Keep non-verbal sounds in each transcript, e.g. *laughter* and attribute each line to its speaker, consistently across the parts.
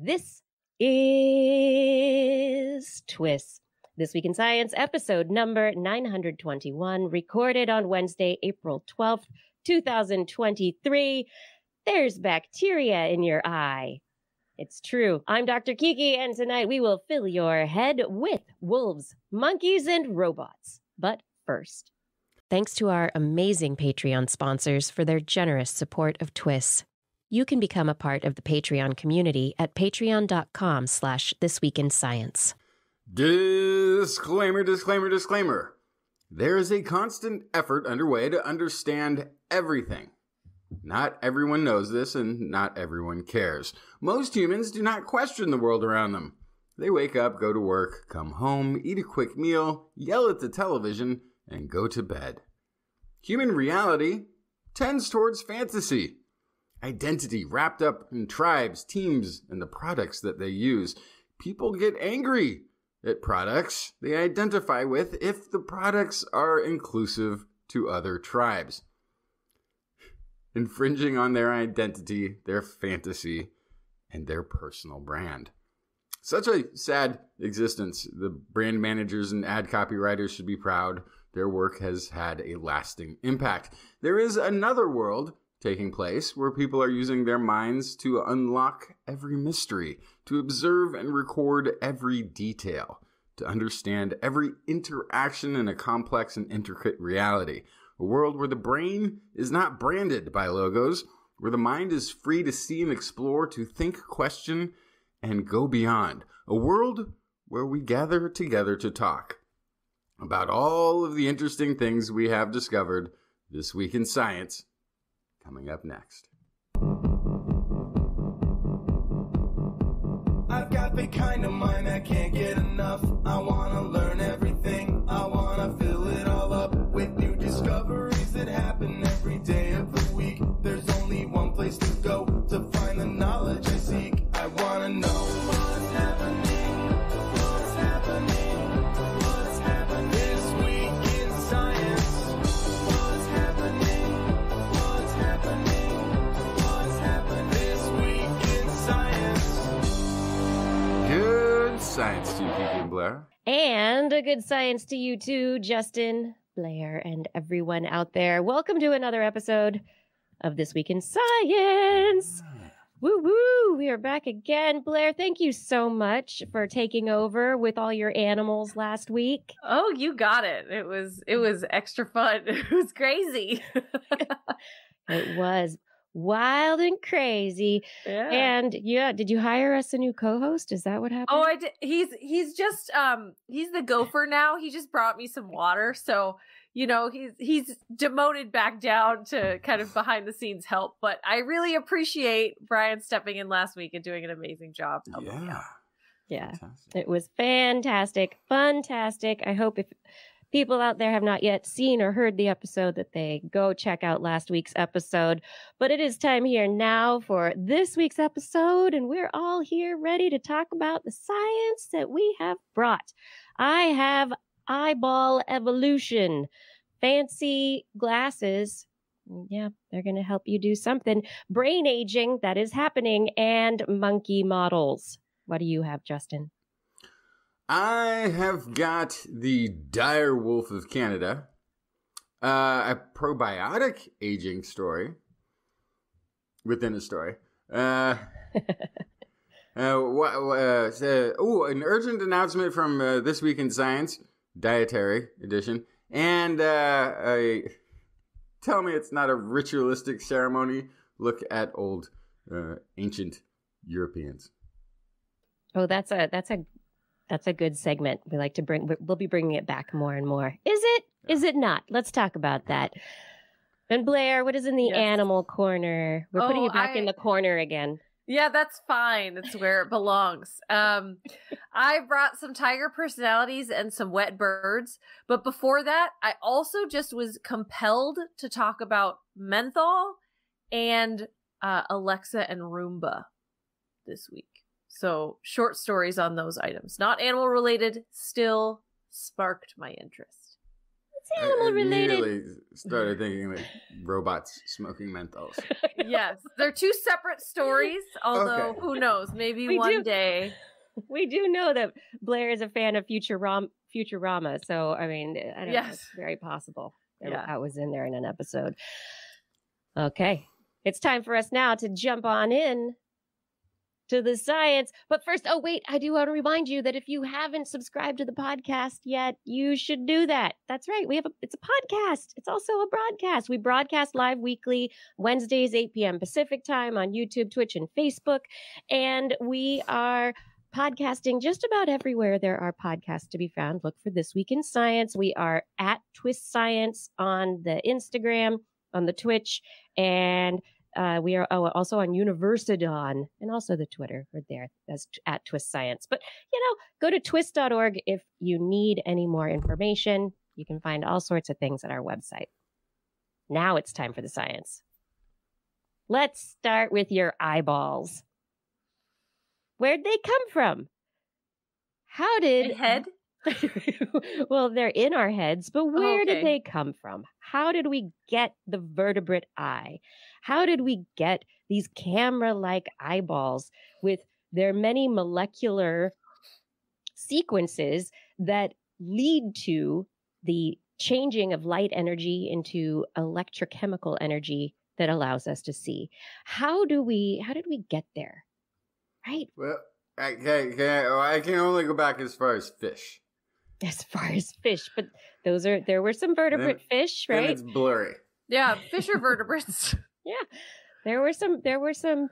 Speaker 1: This is TWIS. This Week in Science, episode number 921, recorded on Wednesday, April 12th, 2023. There's bacteria in your eye. It's true. I'm Dr. Kiki, and tonight we will fill your head with wolves, monkeys, and robots. But first, thanks to our amazing Patreon sponsors for their generous support of Twists. You can become a part of the Patreon community at patreon.com slash this week in science.
Speaker 2: Disclaimer, disclaimer, disclaimer. There is a constant effort underway to understand everything. Not everyone knows this, and not everyone cares. Most humans do not question the world around them. They wake up, go to work, come home, eat a quick meal, yell at the television, and go to bed. Human reality tends towards fantasy identity wrapped up in tribes, teams, and the products that they use. People get angry at products they identify with if the products are inclusive to other tribes, infringing on their identity, their fantasy, and their personal brand. Such a sad existence. The brand managers and ad copywriters should be proud. Their work has had a lasting impact. There is another world taking place where people are using their minds to unlock every mystery, to observe and record every detail, to understand every interaction in a complex and intricate reality. A world where the brain is not branded by logos, where the mind is free to see and explore, to think, question, and go beyond. A world where we gather together to talk about all of the interesting things we have discovered this week in science coming up next.
Speaker 3: I've got the kind of mind I can't get enough. I wanna learn everything. I wanna fill it all up with new discoveries that happen every day of the week. There's only one place to go to
Speaker 2: And
Speaker 1: a good science to you too, Justin, Blair, and everyone out there. Welcome to another episode of This Week in Science. Ah. Woo woo! We are back again. Blair, thank you so much for taking over with all your animals last week.
Speaker 4: Oh, you got it. It was it was extra fun. *laughs* It was crazy. *laughs*
Speaker 1: It was wild and crazy.
Speaker 4: yeah.
Speaker 1: And yeah, did you hire us a new co-host? Is that what happened?
Speaker 4: oh, I did. He's he's just um he's the gopher now. He just brought me some water, so you know he's he's demoted back down to kind of behind the scenes help. But I really appreciate Brian stepping in last week and doing an amazing job.
Speaker 2: Yeah.
Speaker 1: yeah.
Speaker 2: Fantastic.
Speaker 1: It was fantastic, fantastic. I hope if people out there have not yet seen or heard the episode, that they go check out last week's episode. But it is time here now for this week's episode, and we're all here ready to talk about the science that we have brought. I have eyeball evolution, fancy glasses. Mm, yeah, they're going to help you do something. Brain aging that is happening, and monkey models. What do you have, Justin?
Speaker 2: I have got the dire wolf of Canada, uh, a probiotic aging story within a story. Uh, *laughs* uh, uh, so- oh, an urgent announcement from uh, This Week in Science, dietary edition, and uh, a, tell me it's not a ritualistic ceremony. Look at old, uh, ancient Europeans.
Speaker 1: Oh, that's a that's a that's a good segment. We like to bring. we- We'll be bringing it back more and more. Is it? Is it not? Let's talk about that. And Blair, what is in the
Speaker 4: Yes.
Speaker 1: animal corner? We're putting
Speaker 4: Oh,
Speaker 1: you back in the corner again.
Speaker 4: Yeah, that's fine. It's where it belongs. Um, I brought some tiger personalities and some wet birds. But before that, I also just was compelled to talk about menthol and uh, Alexa and Roomba this week. So short stories on those items, not animal related, still sparked my interest.
Speaker 1: It's animal related.
Speaker 2: immediately started *laughs* thinking like robots smoking menthols. *laughs*
Speaker 4: yes, they're two separate stories. Although
Speaker 2: Okay.
Speaker 4: who knows? Maybe
Speaker 1: We
Speaker 4: one
Speaker 1: do-
Speaker 4: day. *laughs*
Speaker 1: We do know that Blair is a fan of Futuram- Futurama, so I mean, I don't know,
Speaker 4: Yes.
Speaker 1: it's very possible that
Speaker 4: Yeah.
Speaker 1: that was in there in an episode. Okay, it's time for us now to jump on in to the science. But first, oh wait, I do want to remind you that if you haven't subscribed to the podcast yet, you should do that. That's right. We have a it's a podcast. It's also a broadcast. We broadcast live weekly Wednesdays 8 p.m. Pacific time on YouTube, Twitch, and Facebook, and we are podcasting just about everywhere there are podcasts to be found. Look for This Week in Science. We are at Twist Science on the Instagram, on the Twitch, and uh, we are oh, also on Universeodon and also the Twitter. We're there as t- at Twist Science. But you know, go to twis.org if you need any more information. You can find all sorts of things at our website. Now it's time for the science. Let's start with your eyeballs. Where'd they come from? How did
Speaker 4: A head? *laughs*
Speaker 1: well, they're in our heads, but where
Speaker 4: okay.
Speaker 1: did they come from? How did we get the vertebrate eye? How did we get these camera like eyeballs with their many molecular sequences that lead to the changing of light energy into electrochemical energy that allows us to see? How do we, how did we get there? Right?
Speaker 2: Well, I can, can I, I can only go back as far as fish. *laughs*
Speaker 1: as far as fish, but those are there were some vertebrate fish,
Speaker 2: Then
Speaker 1: right?
Speaker 2: it's blurry.
Speaker 4: Yeah, *laughs* fish are vertebrates.
Speaker 1: Yeah, there were some there were some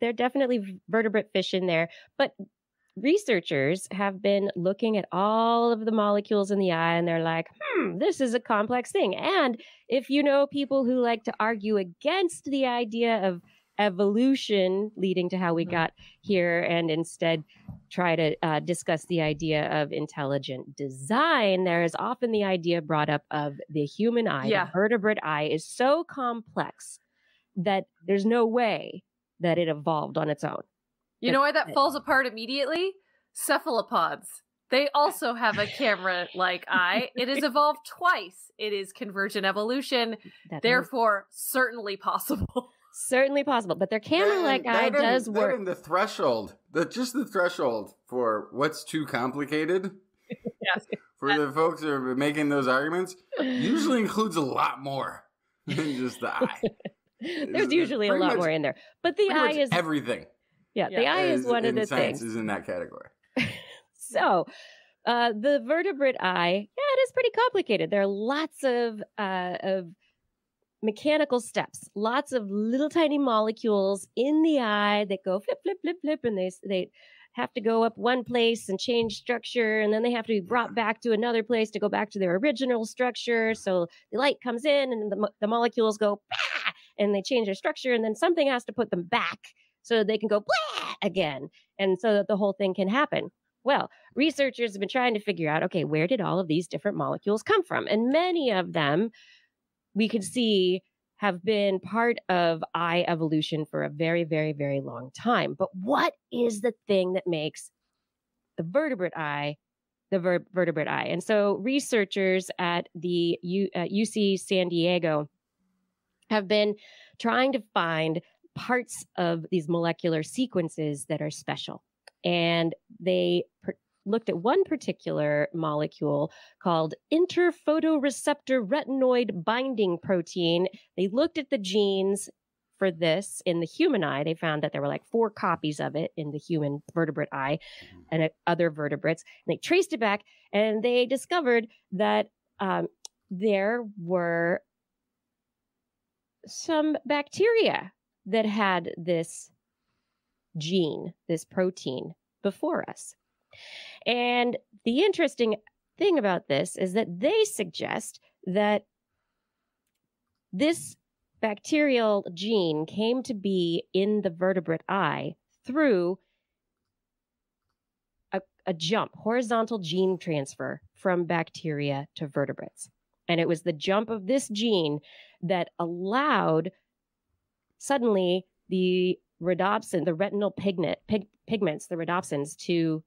Speaker 1: there are definitely vertebrate fish in there, but researchers have been looking at all of the molecules in the eye and they're like, "Hmm, this is a complex thing." And if you know people who like to argue against the idea of evolution leading to how we
Speaker 4: Mhm.
Speaker 1: got here and instead try to uh, discuss the idea of intelligent design, there is often the idea brought up of the human eye,
Speaker 4: Yeah.
Speaker 1: the vertebrate eye is so complex that there's no way that it evolved on its own.
Speaker 4: You know why that falls apart immediately? Cephalopods. They also have a camera like eye. It has evolved twice. It is convergent evolution,
Speaker 1: That
Speaker 4: therefore, certainly possible. *laughs*
Speaker 1: certainly possible, but their camera-like
Speaker 2: That-
Speaker 1: eye
Speaker 2: that
Speaker 1: does
Speaker 2: and- that
Speaker 1: work.
Speaker 2: and the threshold, the just the threshold for what's too complicated.
Speaker 4: Yes.
Speaker 2: For the folks that are making those arguments, usually includes a lot more than just the eye. *laughs*
Speaker 1: There's usually a lot
Speaker 2: much-
Speaker 1: more in there, but the eye is
Speaker 2: everything.
Speaker 1: yeah, the eye is one of the
Speaker 2: science
Speaker 1: things.
Speaker 2: is in that category. *laughs*
Speaker 1: So, uh, the vertebrate eye, yeah, it is pretty complicated. There are lots of uh, of mechanical steps, lots of little tiny molecules in the eye that go flip, flip, flip, flip, and they they have to go up one place and change structure, and then they have to be brought back to another place to go back to their original structure. So the light comes in, and the the molecules go, bah, and they change their structure, and then something has to put them back so they can go again, and so that the whole thing can happen. Well, researchers have been trying to figure out okay, where did all of these different molecules come from? And many of them we could see have been part of eye evolution for a very, very, very long time. But what is the thing that makes the vertebrate eye the ver- vertebrate eye? And so researchers at the U- uh, UC San Diego have been trying to find parts of these molecular sequences that are special. And they per- looked at one particular molecule called interphotoreceptor retinoid binding protein. They looked at the genes for this in the human eye. They found that there were like four copies of it in the human vertebrate eye and uh, other vertebrates. And they traced it back and they discovered that um, there were some bacteria that had this gene, this protein before us. And the interesting thing about this is that they suggest that this bacterial gene came to be in the vertebrate eye through a, a jump, horizontal gene transfer from bacteria to vertebrates. And it was the jump of this gene that allowed suddenly the rhodopsin, the retinal pigment, pig, pigments, the rhodopsins, to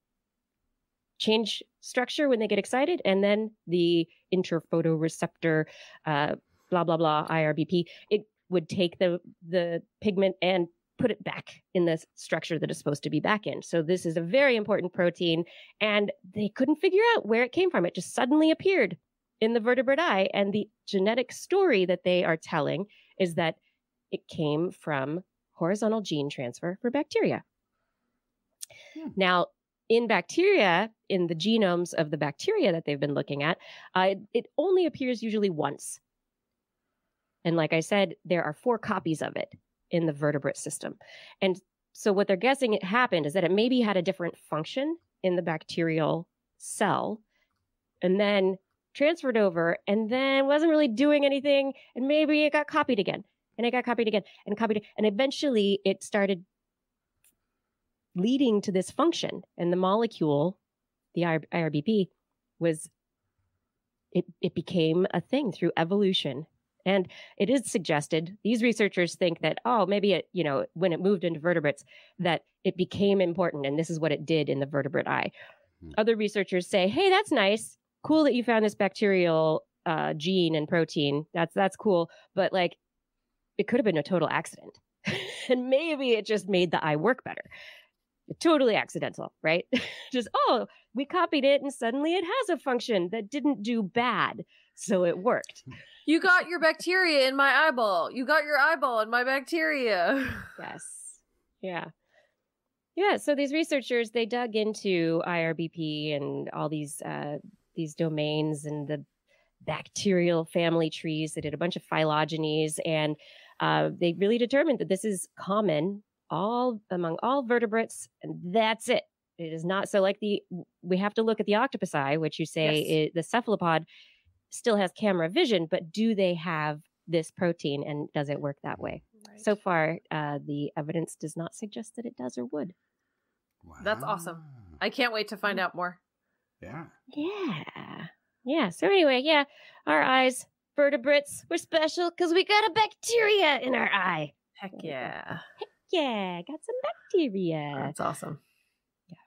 Speaker 1: change structure when they get excited, and then the interphotoreceptor, uh, blah blah blah, IRBP. It would take the the pigment and put it back in the structure that it's supposed to be back in. So this is a very important protein, and they couldn't figure out where it came from. It just suddenly appeared in the vertebrate eye, and the genetic story that they are telling is that it came from horizontal gene transfer for bacteria.
Speaker 2: Hmm.
Speaker 1: Now, in bacteria, in the genomes of the bacteria that they've been looking at, uh, it, it only appears usually once. And like I said, there are four copies of it in the vertebrate system. And so what they're guessing it happened is that it maybe had a different function in the bacterial cell and then transferred over and then wasn't really doing anything and maybe it got copied again and it got copied again and copied and eventually it started leading to this function and the molecule the irbp was it it became a thing through evolution and it is suggested these researchers think that oh maybe it you know when it moved into vertebrates that it became important and this is what it did in the vertebrate eye
Speaker 2: Hmm.
Speaker 1: other researchers say hey that's nice cool that you found this bacterial uh, gene and protein that's that's cool but like it could have been a total accident *laughs* and maybe it just made the eye work better totally accidental right *laughs* just oh we copied it and suddenly it has a function that didn't do bad so it worked *laughs*
Speaker 4: You got your bacteria in my eyeball. You got your eyeball in my bacteria.
Speaker 1: Yes. Yeah. Yeah. So these researchers they dug into IRBP and all these uh, these domains and the bacterial family trees. They did a bunch of phylogenies, and uh, they really determined that this is common all among all vertebrates, and that's it. It is not so like the we have to look at the octopus eye, which you say
Speaker 4: Yes.
Speaker 1: i- the cephalopod still has camera vision, but do they have this protein, and does it work that way? So far, uh, the evidence does not suggest that it does or would.
Speaker 4: That's awesome. I can't wait to find out more.
Speaker 2: Yeah.
Speaker 1: Yeah. Yeah. So, anyway, yeah, our eyes, vertebrates, we're special because we got a bacteria in our eye.
Speaker 4: Heck yeah.
Speaker 1: Heck yeah, got some bacteria.
Speaker 4: That's awesome. Yeah.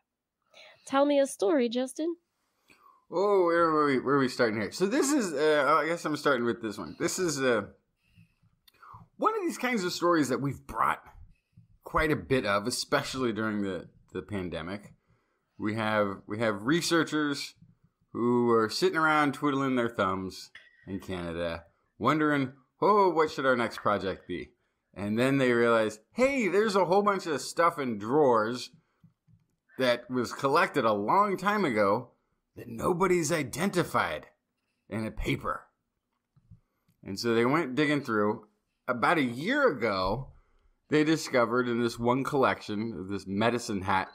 Speaker 1: Tell me a story, Justin.
Speaker 2: Oh, where are we? Where are we starting here? So this is. Uh, oh, I guess I'm starting with this one. This is uh, one of these kinds of stories that we've brought quite a bit of, especially during the the pandemic. We have we have researchers who are sitting around twiddling their thumbs in Canada, wondering, oh, what should our next project be? And then they realize, hey, there's a whole bunch of stuff in drawers that was collected a long time ago that nobody's identified in a paper. And so they went digging through. About a year ago, they discovered in this one collection of this Medicine Hat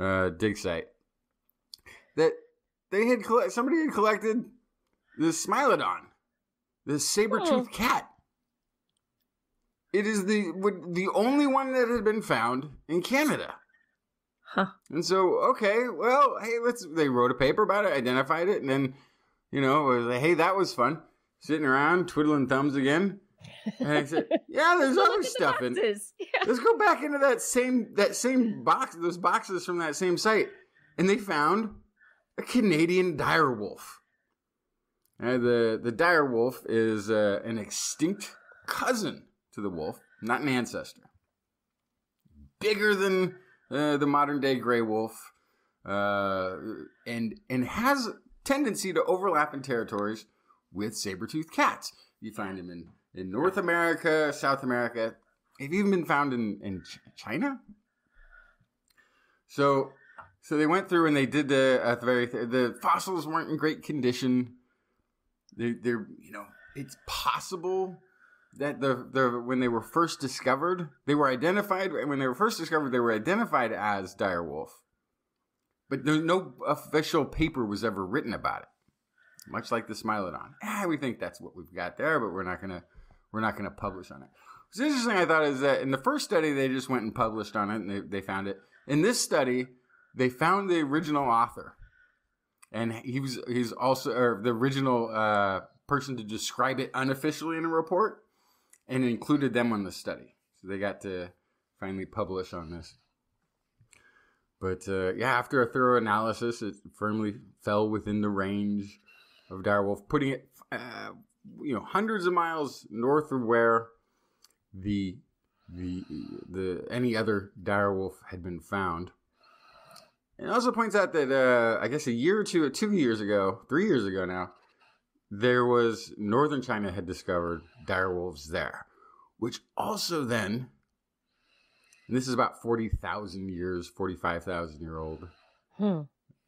Speaker 2: uh, dig site that they had colle- somebody had collected the Smilodon, the saber-toothed cat. It is the the only one that had been found in Canada.
Speaker 4: Huh.
Speaker 2: And so, okay, well, hey, let's. They wrote a paper about it, identified it, and then, you know, it was like, hey, that was fun. Sitting around, twiddling thumbs again. And I said, *laughs* yeah, there's other
Speaker 1: at the
Speaker 2: stuff in. *laughs*
Speaker 1: Yeah.
Speaker 2: Let's go back into that same that same box, those boxes from that same site, and they found a Canadian dire wolf. The the dire wolf is uh, an extinct cousin to the wolf, not an ancestor. Bigger than uh, the modern day gray wolf, uh, and and has tendency to overlap in territories with saber-toothed cats. You find them in, in North America, South America. They've even been found in, in Ch- China. So so they went through and they did the uh, very the fossils weren't in great condition. They they're you know it's possible that the the when they were first discovered they were identified when they were first discovered they were identified as dire wolf, but there, no official paper was ever written about it. Much like the Smilodon, ah, we think that's what we've got there, but we're not gonna we're not gonna publish on it. What's interesting, I thought, is that in the first study they just went and published on it and they, they found it. In this study, they found the original author, and he was he's also or the original uh, person to describe it unofficially in a report, and included them on the study. So they got to finally publish on this. But uh, yeah, after a thorough analysis, it firmly fell within the range of direwolf, putting it, uh, you know, hundreds of miles north of where the the the any other direwolf had been found. It also points out that uh, I guess a year or two, two years ago, three years ago now, there was northern China had discovered direwolves there, which also then, and this is about forty thousand years, forty five thousand year old
Speaker 1: Hmm.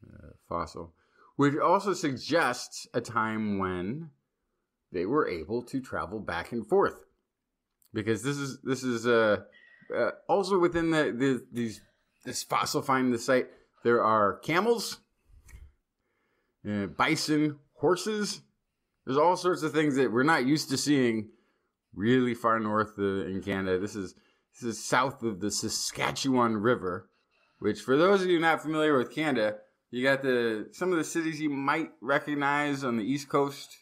Speaker 2: uh, fossil, which also suggests a time when they were able to travel back and forth, because this is this is uh, uh, also within the, the these this fossil find the site. There are camels, uh, bison, horses. There's all sorts of things that we're not used to seeing really far north uh, in Canada. This is this is south of the Saskatchewan River, which for those of you not familiar with Canada, you got the some of the cities you might recognize on the east coast,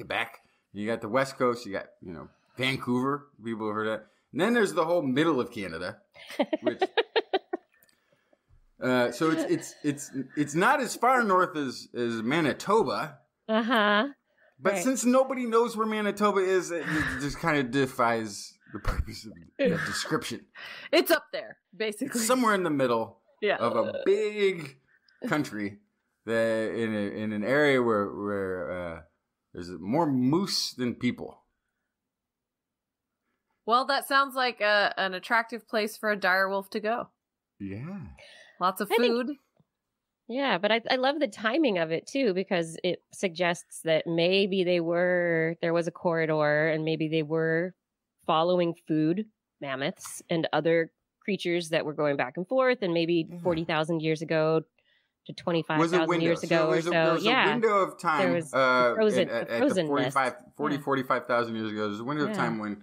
Speaker 2: Quebec. You got the west coast. You got you know Vancouver. People have heard that. And then there's the whole middle of Canada, which. *laughs* Uh, so it's it's it's it's not as far north as as Manitoba,
Speaker 1: Uh huh.
Speaker 2: but
Speaker 1: Right.
Speaker 2: since nobody knows where Manitoba is, it, just kind of defies the purpose of the *laughs* description.
Speaker 4: It's up there, basically.
Speaker 2: It's somewhere in the middle
Speaker 4: yeah.
Speaker 2: of a big country that in a, in an area where where uh, there's more moose than people.
Speaker 4: Well, that sounds like a, an attractive place for a dire wolf to go.
Speaker 2: Yeah.
Speaker 4: Lots of
Speaker 1: I think-
Speaker 4: food.
Speaker 1: Yeah, but I, I love the timing of it too because it suggests that maybe they were there was a corridor and maybe they were following food, mammoths, and other creatures that were going back and forth, and maybe
Speaker 2: Yeah.
Speaker 1: forty thousand years ago to twenty five
Speaker 2: was a
Speaker 1: thousand
Speaker 2: window.
Speaker 1: years ago
Speaker 2: so
Speaker 1: or
Speaker 2: there's a,
Speaker 1: so.
Speaker 2: there's
Speaker 1: yeah,
Speaker 2: a window of time.
Speaker 1: There was
Speaker 2: uh,
Speaker 1: frozen-
Speaker 2: at,
Speaker 1: the
Speaker 2: at the 45, 40,
Speaker 1: Yeah.
Speaker 2: 45,000 years ago. There's a window of time when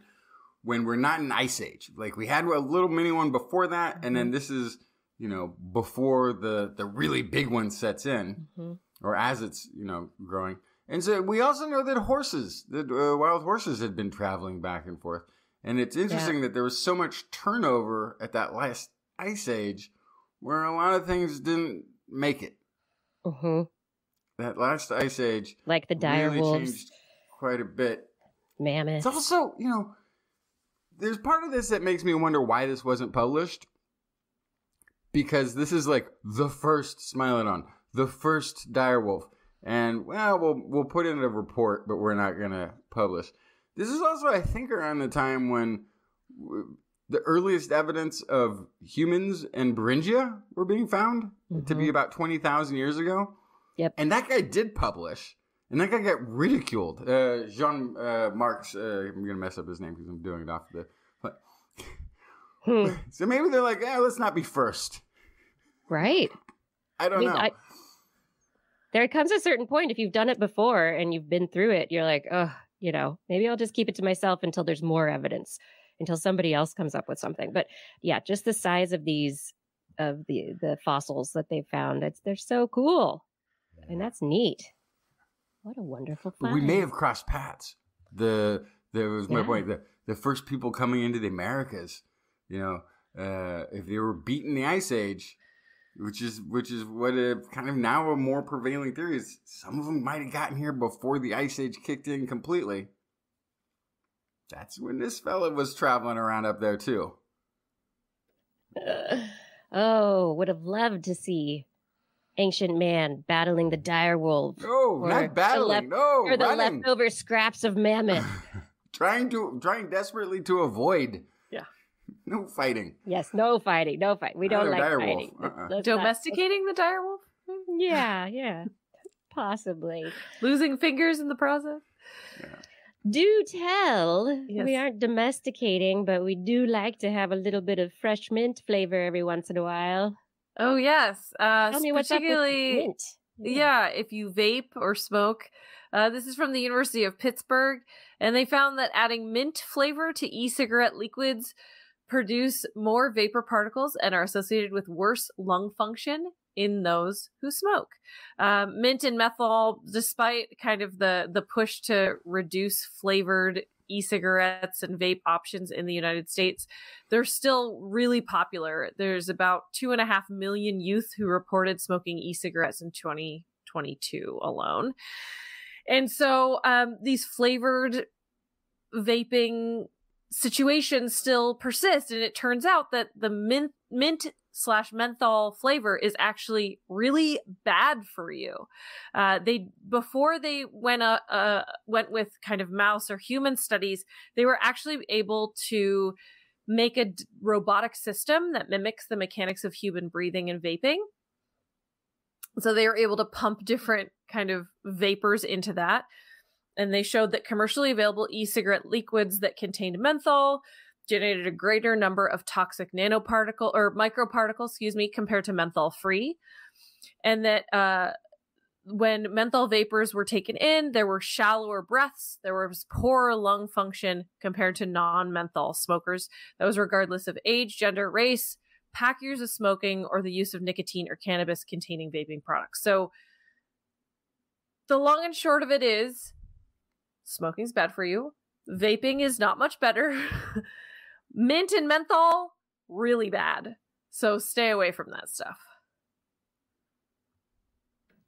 Speaker 2: when we're not in ice age. Like we had a little mini one before that, and
Speaker 1: Mm-hmm.
Speaker 2: then this is you know before the the really big one sets in.
Speaker 1: Mhm.
Speaker 2: or as it's you know growing. And so we also know that horses, that uh, wild horses, had been traveling back and forth. And it's interesting that there was so much turnover at that last ice age, where a lot of things didn't make it.
Speaker 1: Mhm.
Speaker 2: That last ice age
Speaker 1: like the dire
Speaker 2: really
Speaker 1: wolves,
Speaker 2: changed quite a bit.
Speaker 1: Mammoth.
Speaker 2: It's also you know, there's part of this that makes me wonder why this wasn't published. Because this is like the first Smilodon, the first direwolf, and well, we'll we'll put in a report, but we're not gonna publish. This is also, I think, around the time when w- the earliest evidence of humans and Beringia were being found to be about twenty thousand years ago.
Speaker 1: Yep.
Speaker 2: And that guy did publish, and that guy got ridiculed. Uh, Jean uh, Marx. Uh, I'm gonna mess up his name because I'm doing it off the. But,
Speaker 1: Hmm. *laughs*
Speaker 2: so maybe they're like, eh, let's not be first.
Speaker 1: right.
Speaker 2: I don't
Speaker 1: I mean,
Speaker 2: know.
Speaker 1: I- there comes a certain point if you've done it before and you've been through it, you're like, oh, you know, maybe I'll just keep it to myself until there's more evidence, until somebody else comes up with something. But yeah, just the size of these of the the fossils that they found, it's they're so cool, and that's neat. What a wonderful find.
Speaker 2: we may have crossed paths. The there was my
Speaker 1: Yeah.
Speaker 2: point. The the first people coming into the Americas, you know, uh, if they were beating the Ice Age, which is which is what a kind of now a more prevailing theory is. Some of them might have gotten here before the Ice Age kicked in completely. That's when this fella was traveling around up there too.
Speaker 1: Oh, would have loved to see ancient man battling the dire wolves
Speaker 2: No,
Speaker 1: Or the
Speaker 2: not battling.
Speaker 1: left-
Speaker 2: no,
Speaker 1: or the
Speaker 2: running.
Speaker 1: leftover scraps of mammoth. *laughs*
Speaker 2: trying to trying desperately to avoid.
Speaker 4: Yeah.
Speaker 2: No fighting.
Speaker 1: Yes, no fighting, no fight. We don't
Speaker 2: a
Speaker 1: like
Speaker 2: dire wolf.
Speaker 1: fighting. Let's-
Speaker 2: Uh-uh.
Speaker 1: let's not-
Speaker 4: Domesticating the dire wolf?
Speaker 1: yeah, yeah, possibly.
Speaker 4: Losing fingers in the process?
Speaker 1: Do tell.
Speaker 4: Yes.
Speaker 1: We aren't domesticating, but we do like to have a little bit of fresh mint flavor every once in a while.
Speaker 4: Oh, yes. Uh,
Speaker 1: Tell me what's up with
Speaker 4: particularly,
Speaker 1: mint.
Speaker 4: yeah, if you vape or smoke. Uh, this is from the University of Pittsburgh, and they found that adding mint flavor to e-cigarette liquids produce more vapor particles and are associated with worse lung function in those who smoke. Um, mint and menthol, despite kind of the the push to reduce flavored e-cigarettes and vape options in the United States, they're still really popular. There's about two and a half million youth who reported smoking e-cigarettes in 2022 alone. And so um, these flavored vaping situations still persist. And it turns out that the mint, mint slash menthol flavor is actually really bad for you. Uh, they before they went uh, uh, went with kind of mouse or human studies, they were actually able to make a d- robotic system that mimics the mechanics of human breathing and vaping. So they were able to pump different kind of vapors into that. And they showed that commercially available e cigarette liquids that contained menthol generated a greater number of toxic nanoparticle or microparticles, excuse me, compared to menthol free. And that uh, when menthol vapors were taken in, there were shallower breaths, there was poorer lung function compared to non menthol smokers. That was regardless of age, gender, race, pack years of smoking, or the use of nicotine or cannabis containing vaping products. So, the long and short of it is smoking's bad for you. Vaping is not much better. *laughs* Mint and menthol, really bad. So stay away from that stuff.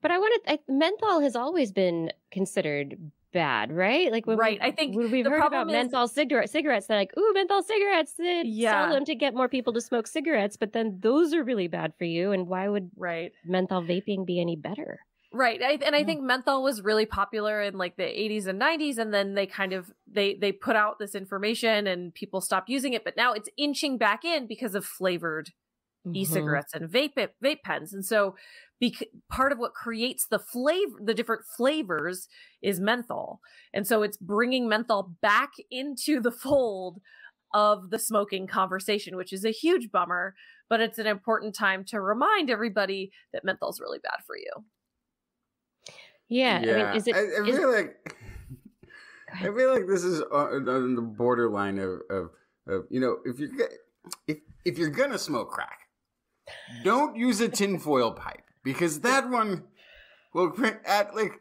Speaker 1: But I wanted I, menthol has always been considered bad, right? Like when
Speaker 4: Right,
Speaker 1: we,
Speaker 4: I think
Speaker 1: we've heard about
Speaker 4: is-
Speaker 1: menthol cigarette cigarettes. They're like, ooh, menthol cigarettes.
Speaker 4: Yeah.
Speaker 1: sell them to get more people to smoke cigarettes, but then those are really bad for you. And why would
Speaker 4: Right.
Speaker 1: menthol vaping be any better?
Speaker 4: Right. I, and I think menthol was really popular in like the 80s and 90s and then they kind of they they put out this information and people stopped using it but now it's inching back in because of flavored
Speaker 1: Mhm.
Speaker 4: e-cigarettes and vape vape pens. And so bec- part of what creates the flavor the different flavors is menthol. And so it's bringing menthol back into the fold of the smoking conversation, which is a huge bummer, but it's an important time to remind everybody that menthol's really bad for you.
Speaker 1: Yeah. I mean, is it?
Speaker 2: I, I
Speaker 1: is-
Speaker 2: feel like I feel like this is on on the borderline of, of of you know if you're if if you're gonna smoke crack, don't use a tinfoil pipe because that one will cr- at like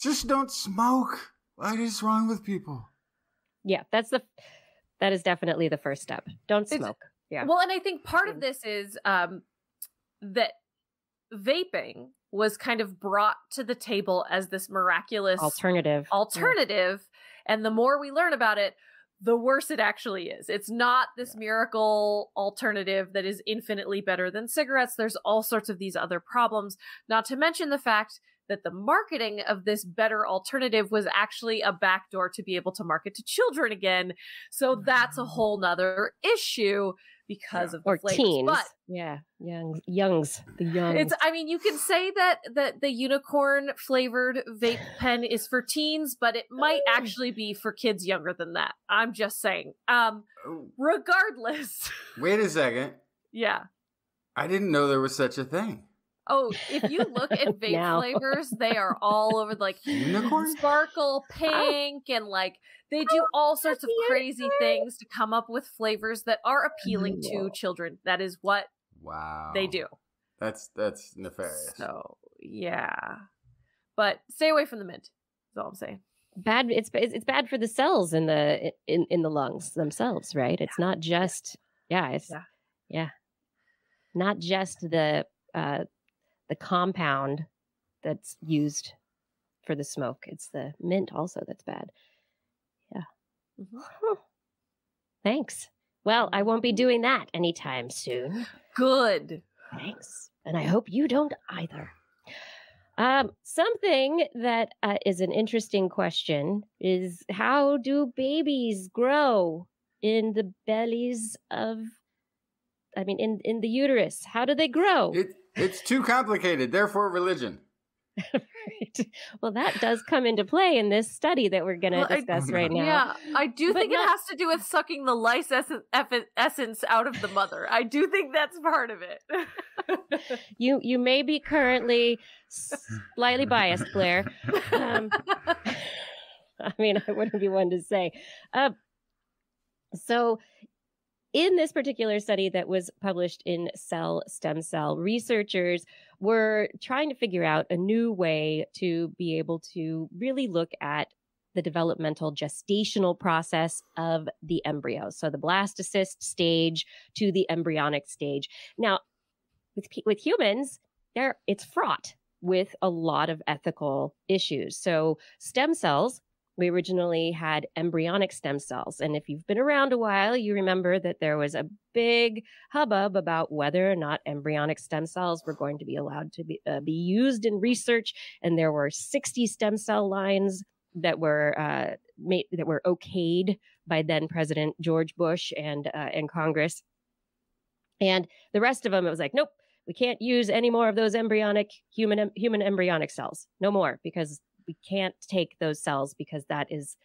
Speaker 2: just don't smoke. What is wrong with people?
Speaker 1: yeah, that's the. That is definitely the first step. Don't
Speaker 4: It's-
Speaker 1: smoke. Yeah.
Speaker 4: Well, and I think part of this is um, that vaping was kind of brought to the table as this miraculous
Speaker 1: Alternative.
Speaker 4: alternative. And the more we learn about it, the worse it actually is. It's not this miracle alternative that is infinitely better than cigarettes. There's all sorts of these other problems, not to mention the fact that the marketing of this better alternative was actually a backdoor to be able to market to children again. So that's a whole nother issue because
Speaker 2: Yeah.
Speaker 4: of the
Speaker 1: or
Speaker 4: flavors.
Speaker 1: teens.
Speaker 4: But
Speaker 1: yeah, young, youngs, the young.
Speaker 4: it's I mean you can say that that the unicorn flavored vape pen is for teens, but it might
Speaker 1: Mm.
Speaker 4: actually be for kids younger than that. I'm just saying. Um
Speaker 2: Oh,
Speaker 4: regardless. *laughs*
Speaker 2: Wait a second.
Speaker 4: yeah.
Speaker 2: I didn't know there was such a thing.
Speaker 4: Oh, if you look at *laughs* vape
Speaker 1: Now.
Speaker 4: flavors, they are all over like
Speaker 2: Unicorn?
Speaker 4: sparkle pink and like they do all sorts of crazy things to come up with flavors that are appealing to children. That is what
Speaker 2: Wow.
Speaker 4: they do.
Speaker 2: That's that's nefarious.
Speaker 4: So, yeah. But stay away from the mint. That's all I'm saying.
Speaker 1: bad it's it's it's bad for the cells in the in in the lungs themselves right it's not just yeah it's
Speaker 4: Yeah.
Speaker 1: yeah not just the uh the compound that's used for the smoke it's the mint also that's bad
Speaker 4: Mhm.
Speaker 1: Huh. thanks well i won't be doing that anytime soon
Speaker 4: Good.
Speaker 1: Thanks. And I hope you don't either. Um, something that uh, is an interesting question is how do babies grow in the bellies of, I mean, in, in the uterus? How do they grow?
Speaker 2: It it's too complicated. Therefore, religion. *laughs*
Speaker 1: Right. Well, that does come into play in this study that we're going to
Speaker 4: Well, I-
Speaker 1: discuss right now.
Speaker 4: Yeah, I do
Speaker 1: But
Speaker 4: think
Speaker 1: not-
Speaker 4: it has to do with sucking the lice essence out of the mother. I do think that's part of it. *laughs*
Speaker 1: You you may be currently slightly biased, Blair. Um, *laughs* I mean, I wouldn't be one to say. Uh, so, in this particular study that was published in Cell Stem Cell, researchers were trying to figure out a new way to be able to really look at the developmental gestational process of the embryo. So, the blastocyst stage to the embryonic stage. Now, with, with humans, there it's fraught with a lot of ethical issues. So, stem cells, we originally had embryonic stem cells. And if you've been around a while, you remember that there was a big hubbub about whether or not embryonic stem cells were going to be allowed to be, uh, be used in research. And there were 60 stem cell lines that were uh, made, that were okayed by then President George Bush and uh, and Congress. And the rest of them, it was like, nope, we can't use any more of those embryonic human human embryonic cells, no more, because we can't take those cells because that is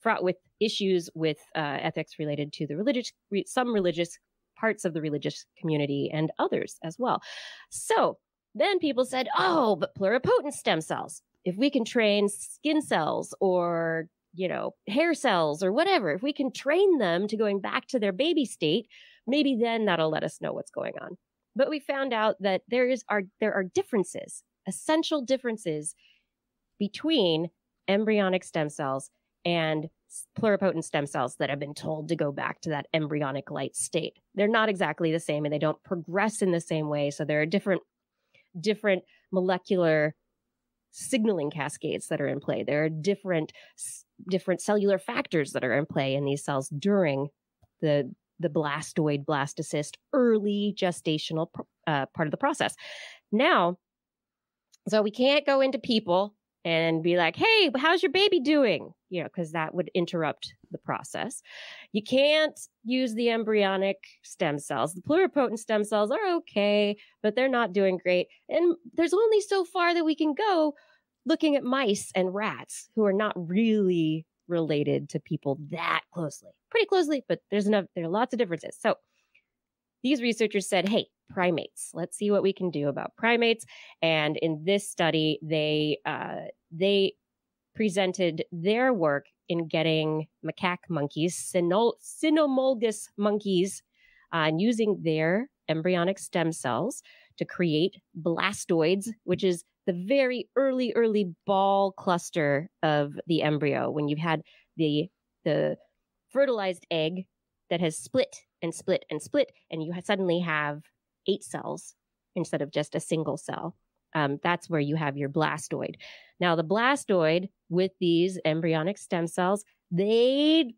Speaker 1: fraught with issues with uh, ethics related to the religious some religious parts of the religious community and others as well. So then people said, oh, but pluripotent stem cells. If we can train skin cells or you know, hair cells or whatever, if we can train them to going back to their baby state, maybe then that'll let us know what's going on. But we found out that there is are there are differences, essential differences between embryonic stem cells and pluripotent stem cells that have been told to go back to that embryonic light state. They're not exactly the same and they don't progress in the same way, so there are different different molecular signaling cascades that are in play. There are different different cellular factors that are in play in these cells during the the blastoid blastocyst early gestational uh, part of the process. Now, so we can't go into people and be like, "Hey, how's your baby doing?" You know, because that would interrupt the process. You can't use the embryonic stem cells. The pluripotent stem cells are okay, but they're not doing great. And there's only so far that we can go looking at mice and rats who are not really related to people that closely. Pretty closely, but there's enough there are lots of differences. So these researchers said, "Hey, primates. Let's see what we can do about primates." And in this study, they uh, they presented their work in getting macaque monkeys, cynomolgus monkeys, uh, and using their embryonic stem cells to create blastoids, which is the very early, early ball cluster of the embryo when you've had the the fertilized egg that has split and split and split, and you suddenly have eight cells instead of just a single cell. Um, that's where you have your blastoid. Now, the blastoid with these embryonic stem cells, they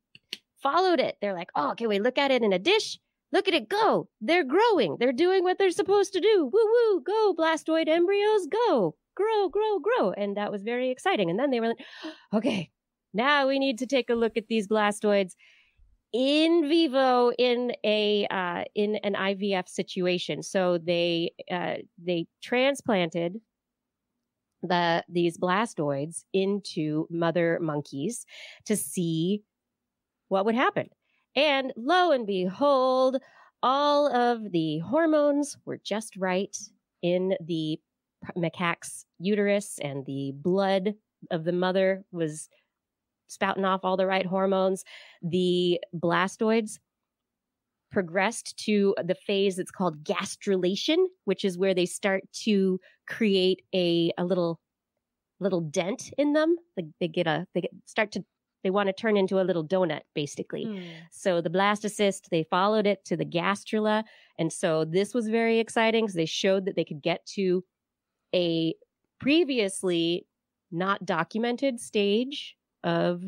Speaker 1: followed it. They're like, oh, okay, wait, look at it in a dish. Look at it go. They're growing. They're doing what they're supposed to do. Woo woo, go, blastoid embryos, go. Grow, grow, grow. And that was very exciting. And then they were like, *gasps* okay, now we need to take a look at these blastoids in vivo in a uh, in an IVF situation. So they uh, they transplanted the these blastoids into mother monkeys to see what would happen. And lo and behold, all of the hormones were just right in the macaque's uterus, and the blood of the mother was spouting off all the right hormones. The blastoids progressed to the phase that's called gastrulation, which is where they start to create a, a little little dent in them. Like they get a they get, start to they want to turn into a little donut, basically. Mm. So the blastocyst, they followed it to the gastrula. And so this was very exciting because they showed that they could get to a previously not documented stage of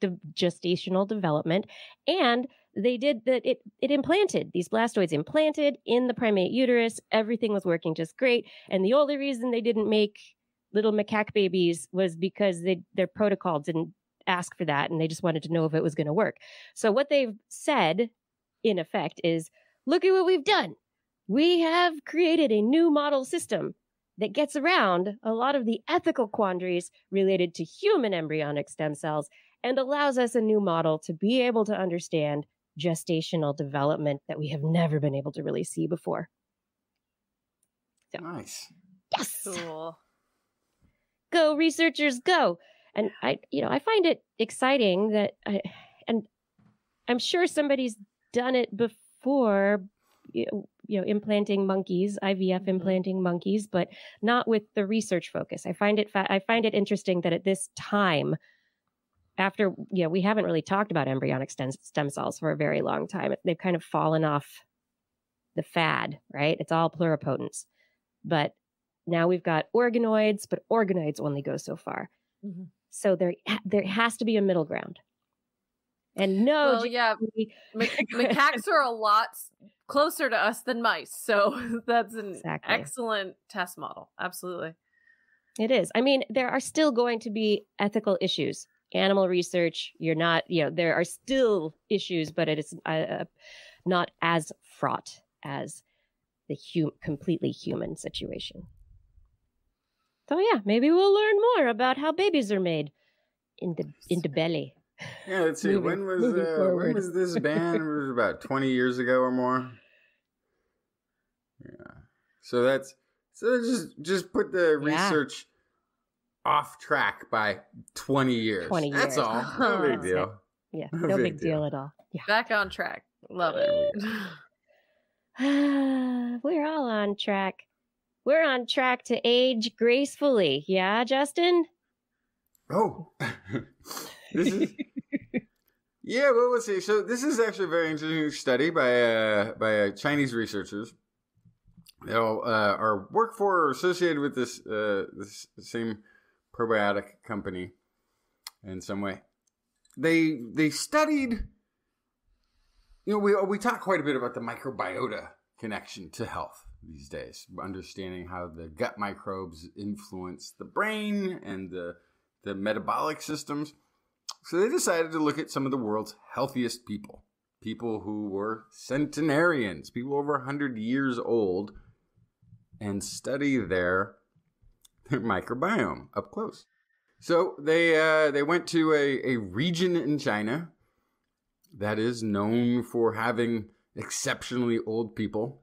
Speaker 1: the gestational development. And they did that it it implanted these blastoids implanted in the primate uterus everything was working just great and the only reason they didn't make little macaque babies was because they, their protocol didn't ask for that and they just wanted to know if it was going to work. So what they've said in effect is look at what we've done. We have created a new model system that gets around a lot of the ethical quandaries related to human embryonic stem cells and allows us a new model to be able to understand gestational development that we have never been able to really see before.
Speaker 2: So, nice.
Speaker 1: Yes.
Speaker 4: Cool.
Speaker 1: Go researchers go and I, you know, I find it exciting that I, and I'm sure somebody's done it before, you know, implanting monkeys, IVF mm-hmm. implanting monkeys, but not with the research focus. I find it, fa- I find it interesting that at this time, after, you know, we haven't really talked about embryonic stem, stem cells for a very long time. They've kind of fallen off the fad, right? It's all pluripotents. But now we've got organoids, but organoids only go so far.
Speaker 4: Mhm.
Speaker 1: So there there has to be a middle ground. And no,
Speaker 4: Well, yeah, *laughs* macaques are a lot closer to us than mice, so *laughs* that's an
Speaker 1: Exactly.
Speaker 4: excellent test model. Absolutely.
Speaker 1: It is. I mean, there are still going to be ethical issues. Animal research, you're not, you know, there are still issues, but it is uh, uh, not as fraught as the hu- completely human situation. So yeah, maybe we'll learn more about how babies are made in the in the belly.
Speaker 2: Yeah, let's see.
Speaker 1: Moving-
Speaker 2: when was
Speaker 1: moving
Speaker 2: uh, when was this ban? it was about twenty years ago or more. Yeah. So that's so just just put the
Speaker 1: Yeah.
Speaker 2: research off track by twenty years.
Speaker 1: 20 years.
Speaker 2: That's
Speaker 1: years.
Speaker 2: all. *laughs* No big
Speaker 1: That's it.
Speaker 2: deal.
Speaker 1: Yeah,
Speaker 2: No
Speaker 1: no
Speaker 2: big
Speaker 1: big deal
Speaker 2: deal.
Speaker 1: at all. Yeah.
Speaker 4: Back on track. Love it. *sighs*
Speaker 1: We're all on track. We're on track to age gracefully. Yeah, Justin?
Speaker 2: Oh, *laughs* this is *laughs* yeah. Well, let's see. So this is actually a very interesting study by uh, by uh, Chinese researchers. All uh, are work for or associated with this uh, this same probiotic company in some way. They they studied. You know, we we talk quite a bit about the microbiota connection to health these days, understanding how the gut microbes influence the brain and the the metabolic systems. So they decided to look at some of the world's healthiest people, people who were centenarians, people over 100 years old, and study their, their microbiome up close. So they uh, they went to a, a region in China that is known for having exceptionally old people.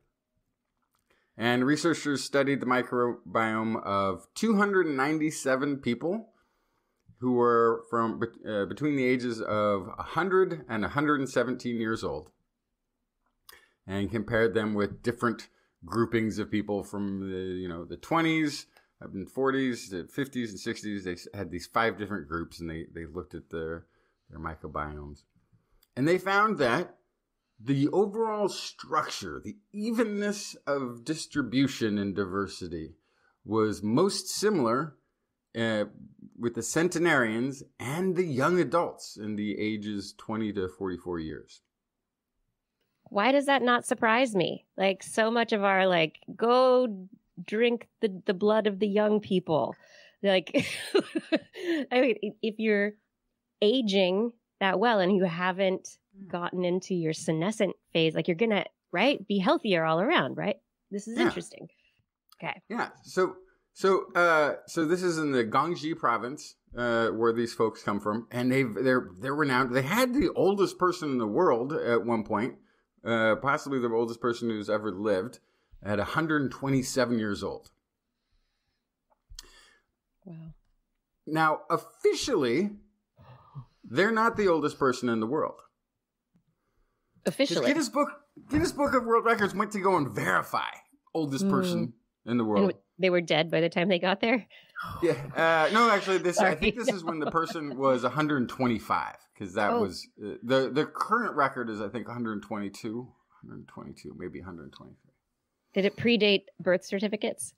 Speaker 2: And researchers studied the microbiome of 297 people who were from uh, between the ages of 100 and 117 years old and compared them with different groupings of people from the you know the 20s up in 40s the 50s and 60s they had these five different groups and they, they looked at their their microbiomes and they found that the overall structure the evenness of distribution and diversity was most similar uh, with the centenarians and the young adults in the ages 20 to 44 years.
Speaker 1: Why does that not surprise me? Like so much of our like go drink the the blood of the young people. Like *laughs* I mean if you're aging that well and you haven't gotten into your senescent phase, like you're going to right be healthier all around, right? This is
Speaker 2: Yeah.
Speaker 1: interesting. Okay.
Speaker 2: Yeah. So so uh so this is in the Guangxi province uh where these folks come from and they've they're they're renowned. They had the oldest person in the world at one point, uh possibly the oldest person who's ever lived at 127 years old.
Speaker 1: Wow.
Speaker 2: Now, officially they're not the oldest person in the world.
Speaker 1: Officially.
Speaker 2: Guinness Book Guinness Book of World Records went to go and verify oldest
Speaker 1: Mm.
Speaker 2: person in the world.
Speaker 1: w- they were dead by the time they got there.
Speaker 2: Yeah. Uh, no, actually, this I think this is when the person was 125 because that
Speaker 1: Oh.
Speaker 2: was uh, the the current record is I think 122, 122, maybe 123.
Speaker 1: Did it predate birth certificates?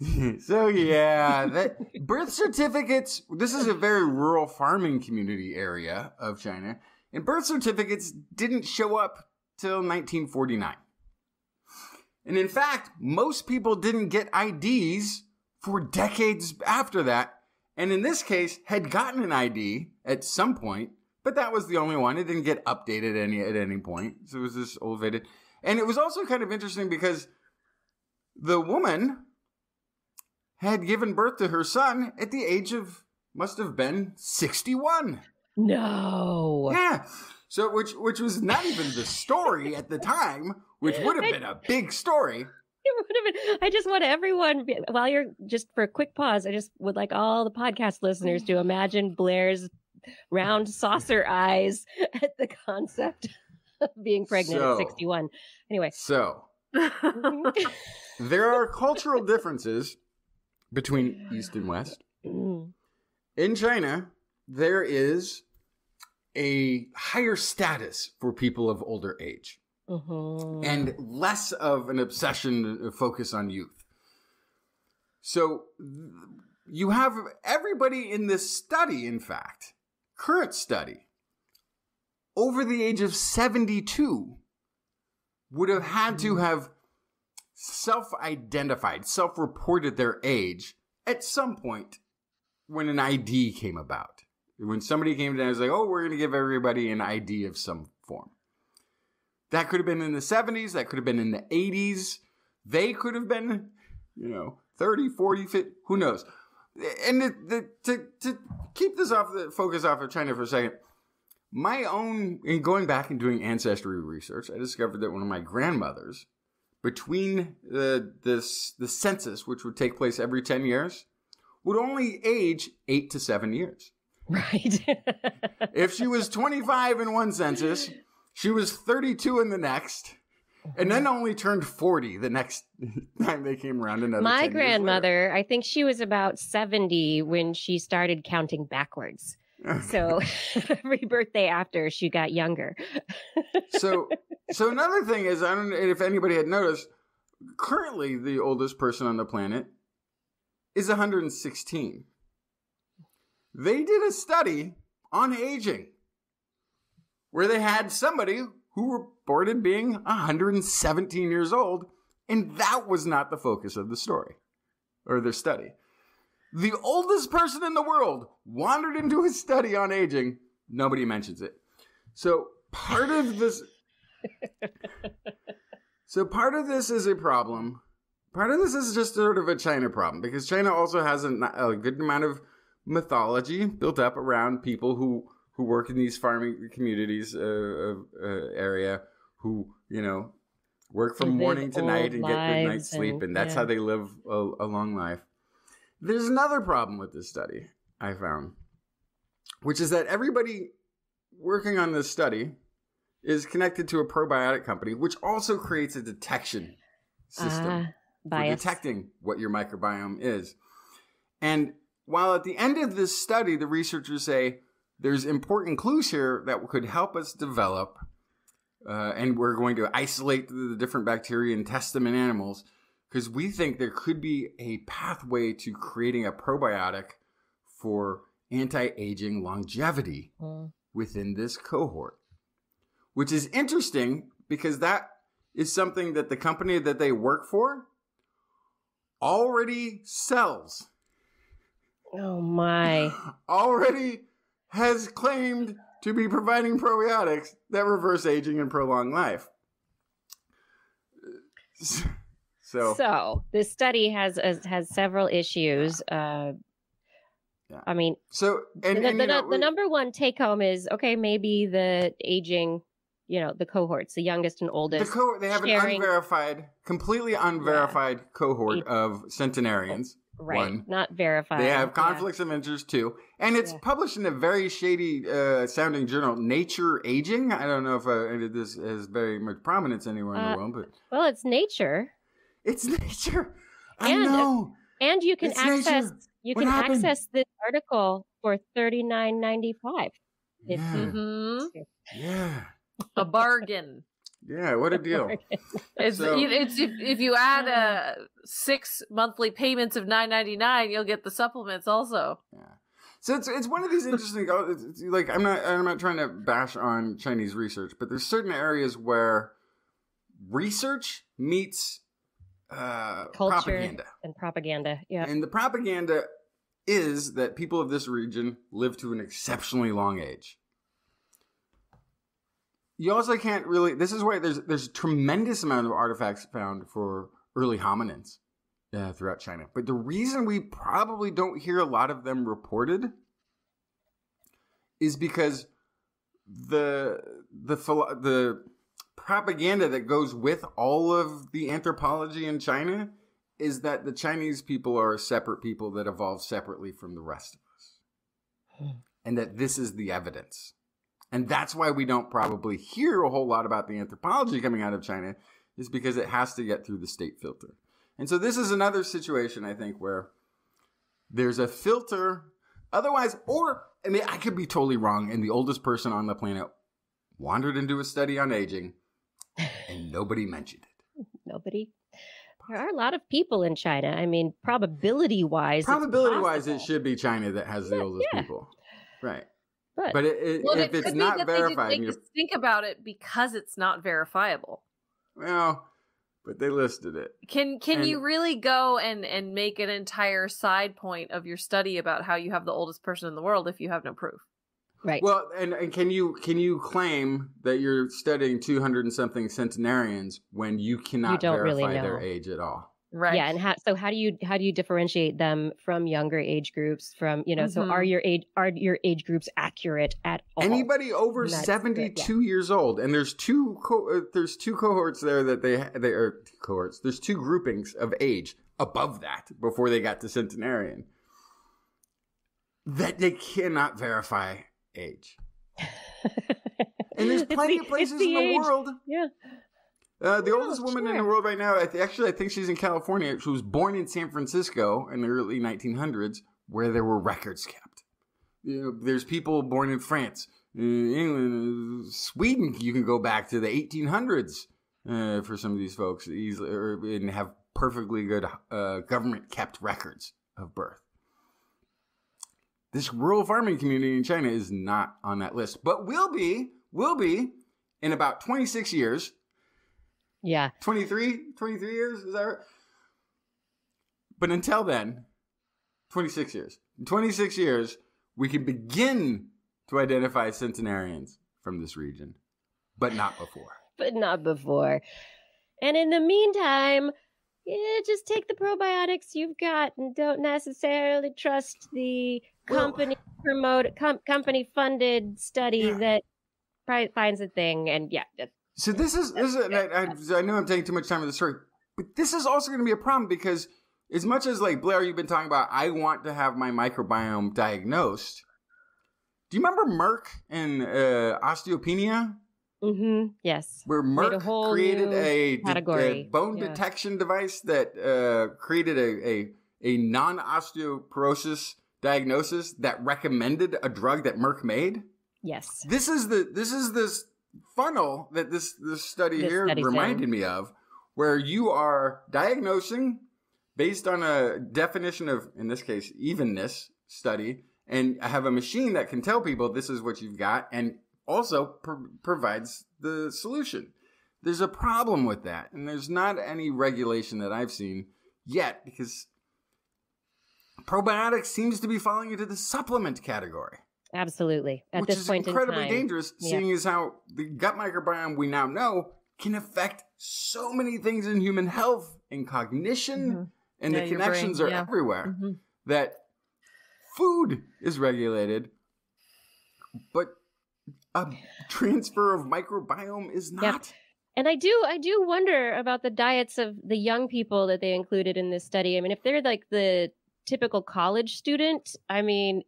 Speaker 1: *laughs*
Speaker 2: so yeah, that birth certificates. This is a very rural farming community area of China, and birth certificates didn't show up till 1949. And in fact, most people didn't get IDs for decades after that. And in this case, had gotten an ID at some point, but that was the only one. It didn't get updated any at any point. So it was this old faded. And it was also kind of interesting because the woman had given birth to her son at the age of must have been 61.
Speaker 1: No.
Speaker 2: Yeah. So which which was not even the story at the time, which would have been a big story. *laughs*
Speaker 1: It would have been. I just want everyone, while you're just for a quick pause, I just would like all the podcast listeners to *sighs* imagine Blair's round saucer eyes *laughs* at the concept of being pregnant
Speaker 2: So-
Speaker 1: at 61. Anyway,
Speaker 2: So *laughs* there are cultural differences between East and West.
Speaker 1: Mm.
Speaker 2: In China, there is a higher status for people of older age.
Speaker 1: Mhm.
Speaker 2: and less of an obsession focus on youth. So you have everybody in this study, in fact, current study, over the age of 72 would have had to have self identified, self reported their age at some point when an ID came about. When somebody came down and was like, oh, we're going to give everybody an ID of some form. That could have been in the 70s, that could have been in the 80s. They could have been, you know, 30, 40, 50, who knows. And the, the, to, to keep this off the focus off of China for a second, my own, in going back and doing ancestry research, I discovered that one of my grandmothers, between the, this, the census, which would take place every 10 years, would only age eight to seven years.
Speaker 1: Right. *laughs*
Speaker 2: If she was 25 in one census, she was 32 in the next, and then only turned 40 the next *laughs* time they came around. Another
Speaker 1: My grandmother, I think she was about 70 when she started counting backwards. *laughs* So *laughs* every birthday after, she got younger.
Speaker 2: so so another thing is I don't know if anybody had noticed currently the oldest person on the planet is 116 they did a study on aging where they had somebody who reported being 117 years old and that was not the focus of the story or their study. The oldest person in the world wandered into a study on aging. Nobody mentions it. So part of this so part of this is a problem. Part of this is just sort of a China problem because China also has a, a good amount of mythology built up around people who who work in these farming communities uh, uh, uh, area who you know work from morning to night and get good night's sleep
Speaker 1: and-
Speaker 2: and that's
Speaker 1: yeah.
Speaker 2: how they live a, a long life. There's another problem with this study I found, which is that everybody working on this study is connected to a probiotic company, which also creates a detection system
Speaker 1: Ah,
Speaker 2: for detecting what your microbiome is. And while at the end of this study, the researchers say there's important clues here that could help us develop, uh, and we're going to isolate the different bacteria and test them in animals because we think there could be a pathway to creating a probiotic for anti aging longevity
Speaker 1: Mm.
Speaker 2: within this cohort, which is interesting because that is something that the company that they work for already sells,
Speaker 1: Oh my. *laughs*
Speaker 2: already has claimed to be providing probiotics that reverse aging and prolong life. *laughs* So,
Speaker 1: So this study has has, has several issues. Uh,
Speaker 2: Yeah.
Speaker 1: I mean,
Speaker 2: so and,
Speaker 1: the,
Speaker 2: and,
Speaker 1: the,
Speaker 2: know,
Speaker 1: the number one take home is okay. Maybe the aging, you know, the cohorts, the youngest and
Speaker 2: the
Speaker 1: oldest.
Speaker 2: cohort they have an unverified, completely unverified cohort
Speaker 1: Eight-
Speaker 2: of centenarians.
Speaker 1: Right,
Speaker 2: one.
Speaker 1: not verified.
Speaker 2: They have
Speaker 1: yeah.
Speaker 2: conflicts of interest too, and it's
Speaker 1: Yeah.
Speaker 2: published in a very shady uh, sounding journal, Nature Aging. I don't know if uh, this has very much prominence anywhere in
Speaker 1: Uh,
Speaker 2: the world, but
Speaker 1: Well, it's nature,
Speaker 2: it's *laughs* Nature. I
Speaker 1: And-
Speaker 2: know.
Speaker 1: and you can
Speaker 2: It's
Speaker 1: access
Speaker 2: Nature.
Speaker 1: you
Speaker 2: What
Speaker 1: can
Speaker 2: happened?
Speaker 1: access this article for thirty nine ninety five. It's-
Speaker 2: Yeah,
Speaker 4: hmm
Speaker 2: yeah,
Speaker 4: A bargain.
Speaker 2: Yeah. What a *laughs* deal.
Speaker 4: It's,
Speaker 2: So-
Speaker 4: it's if, if you add uh, six monthly payments of nine ninety nine, you'll get the supplements also.
Speaker 2: Yeah. So it's it's one of these interesting. oh, like I'm not I'm not trying to bash on Chinese research, but there's certain areas where research meets uh,
Speaker 1: Culture.
Speaker 2: propaganda.
Speaker 1: and propaganda. Yeah.
Speaker 2: And the propaganda is that people of this region live to an exceptionally long age. You also can't really. This is why there's there's a tremendous amount of artifacts found for early hominins uh, throughout China. But the reason we probably don't hear a lot of them reported is because the the the propaganda that goes with all of the anthropology in China is that the Chinese people are a separate people that evolved separately from the rest of us.
Speaker 1: Hmm.
Speaker 2: And that this is the evidence. And that's why we don't probably hear a whole lot about the anthropology coming out of China, is because it has to get through the state filter. And so this is another situation, I think, where there's a filter. Otherwise, or I mean, I could be totally wrong, and the oldest person on the planet wandered into a study on aging, and nobody mentioned it. *laughs*
Speaker 1: Nobody. There are a lot of people in China. I mean, probability wise,
Speaker 2: Probability wise, it should be China that has the
Speaker 1: Yeah,
Speaker 2: oldest
Speaker 1: yeah.
Speaker 2: people. Right.
Speaker 1: But,
Speaker 2: But it, it,
Speaker 4: Well,
Speaker 2: if
Speaker 4: it
Speaker 2: it's
Speaker 4: could be
Speaker 2: not
Speaker 4: that they didn't
Speaker 2: verified,
Speaker 4: make
Speaker 2: and you're,
Speaker 4: us think about it because it's not verifiable.
Speaker 2: well, but they listed it.
Speaker 4: Can can
Speaker 2: And-
Speaker 4: you really go and and make an entire side point of your study about how you have the oldest person in the world if you have no proof?
Speaker 1: right.
Speaker 2: Well, and, and can you can you claim that you're studying 200 and something centenarians when you cannot
Speaker 1: don't really
Speaker 2: verify their age at all?
Speaker 4: Right.
Speaker 1: Yeah, and how so how do you how do you differentiate them from younger age groups from, you know, so are
Speaker 4: Mhm.
Speaker 1: your age are your age groups accurate at all?
Speaker 2: Anybody over
Speaker 1: And that's good,
Speaker 2: 72 years old, and there's two co- uh, there's two cohorts there that they they are cohorts. There's two groupings of age above that before they got to centenarian that they cannot verify age. *laughs* And there's plenty
Speaker 1: the-
Speaker 2: of places
Speaker 1: it's
Speaker 2: in the
Speaker 1: age.
Speaker 2: world.
Speaker 1: Yeah.
Speaker 2: Uh, the
Speaker 1: Well,
Speaker 2: oldest woman in the world right now, I th- actually, I think she's in California. She was born in San Francisco in the early 1900s, where there were records kept. You know, there's people born in France, uh, England, uh, Sweden. You can go back to the 1800s uh, for some of these folks, easily, or, and have perfectly good uh, government kept records of birth. This rural farming community in China is not on that list, but will be, will be in about 26 years.
Speaker 1: Yeah.
Speaker 2: 23, 23 years, is that right? But until then, 26 years. In 26 years, we can begin to identify centenarians from this region, but not before.
Speaker 1: But not before. And in the meantime, yeah, just take the probiotics you've got and don't necessarily trust the
Speaker 2: Well-
Speaker 1: company promote com- company funded study
Speaker 2: Yeah.
Speaker 1: that pri- finds a thing and yeah,
Speaker 2: So this is this is I, I, I know I'm taking too much time with the story, but this is also going to be a problem because as much as like Blair, you've been talking about, I want to have my microbiome diagnosed. Do you remember Merck and uh, osteopenia?
Speaker 1: mhm, yes.
Speaker 2: where
Speaker 1: a
Speaker 2: Merck
Speaker 1: whole
Speaker 2: created a,
Speaker 1: category.
Speaker 2: a bone
Speaker 1: Yeah.
Speaker 2: detection device that uh, created a, a, a non osteoporosis diagnosis that recommended a drug that Merck made.
Speaker 1: Yes.
Speaker 2: This is the this is this funnel that this this study
Speaker 1: This
Speaker 2: here
Speaker 1: study's
Speaker 2: reminded
Speaker 1: in.
Speaker 2: me of, where you are diagnosing based on a definition of, in this case, evenness study, and I have a machine that can tell people this is what you've got, and also pro- provides the solution. There's a problem with that, and there's not any regulation that I've seen yet because probiotics seems to be falling into the supplement category
Speaker 1: Absolutely. At
Speaker 2: which
Speaker 1: this
Speaker 2: is
Speaker 1: point
Speaker 2: incredibly
Speaker 1: in time.
Speaker 2: dangerous,
Speaker 1: Yeah.
Speaker 2: seeing as how the gut microbiome we now know can affect so many things in human health and cognition,
Speaker 4: Mhm.
Speaker 2: and
Speaker 4: Yeah,
Speaker 2: the connections
Speaker 4: brain,
Speaker 2: are
Speaker 4: yeah.
Speaker 2: everywhere.
Speaker 4: Mhm.
Speaker 2: That food is regulated, but a transfer of microbiome is not.
Speaker 1: And I do I do wonder about the diets of the young people that they included in this study. I mean, if they're like the typical college student, I mean,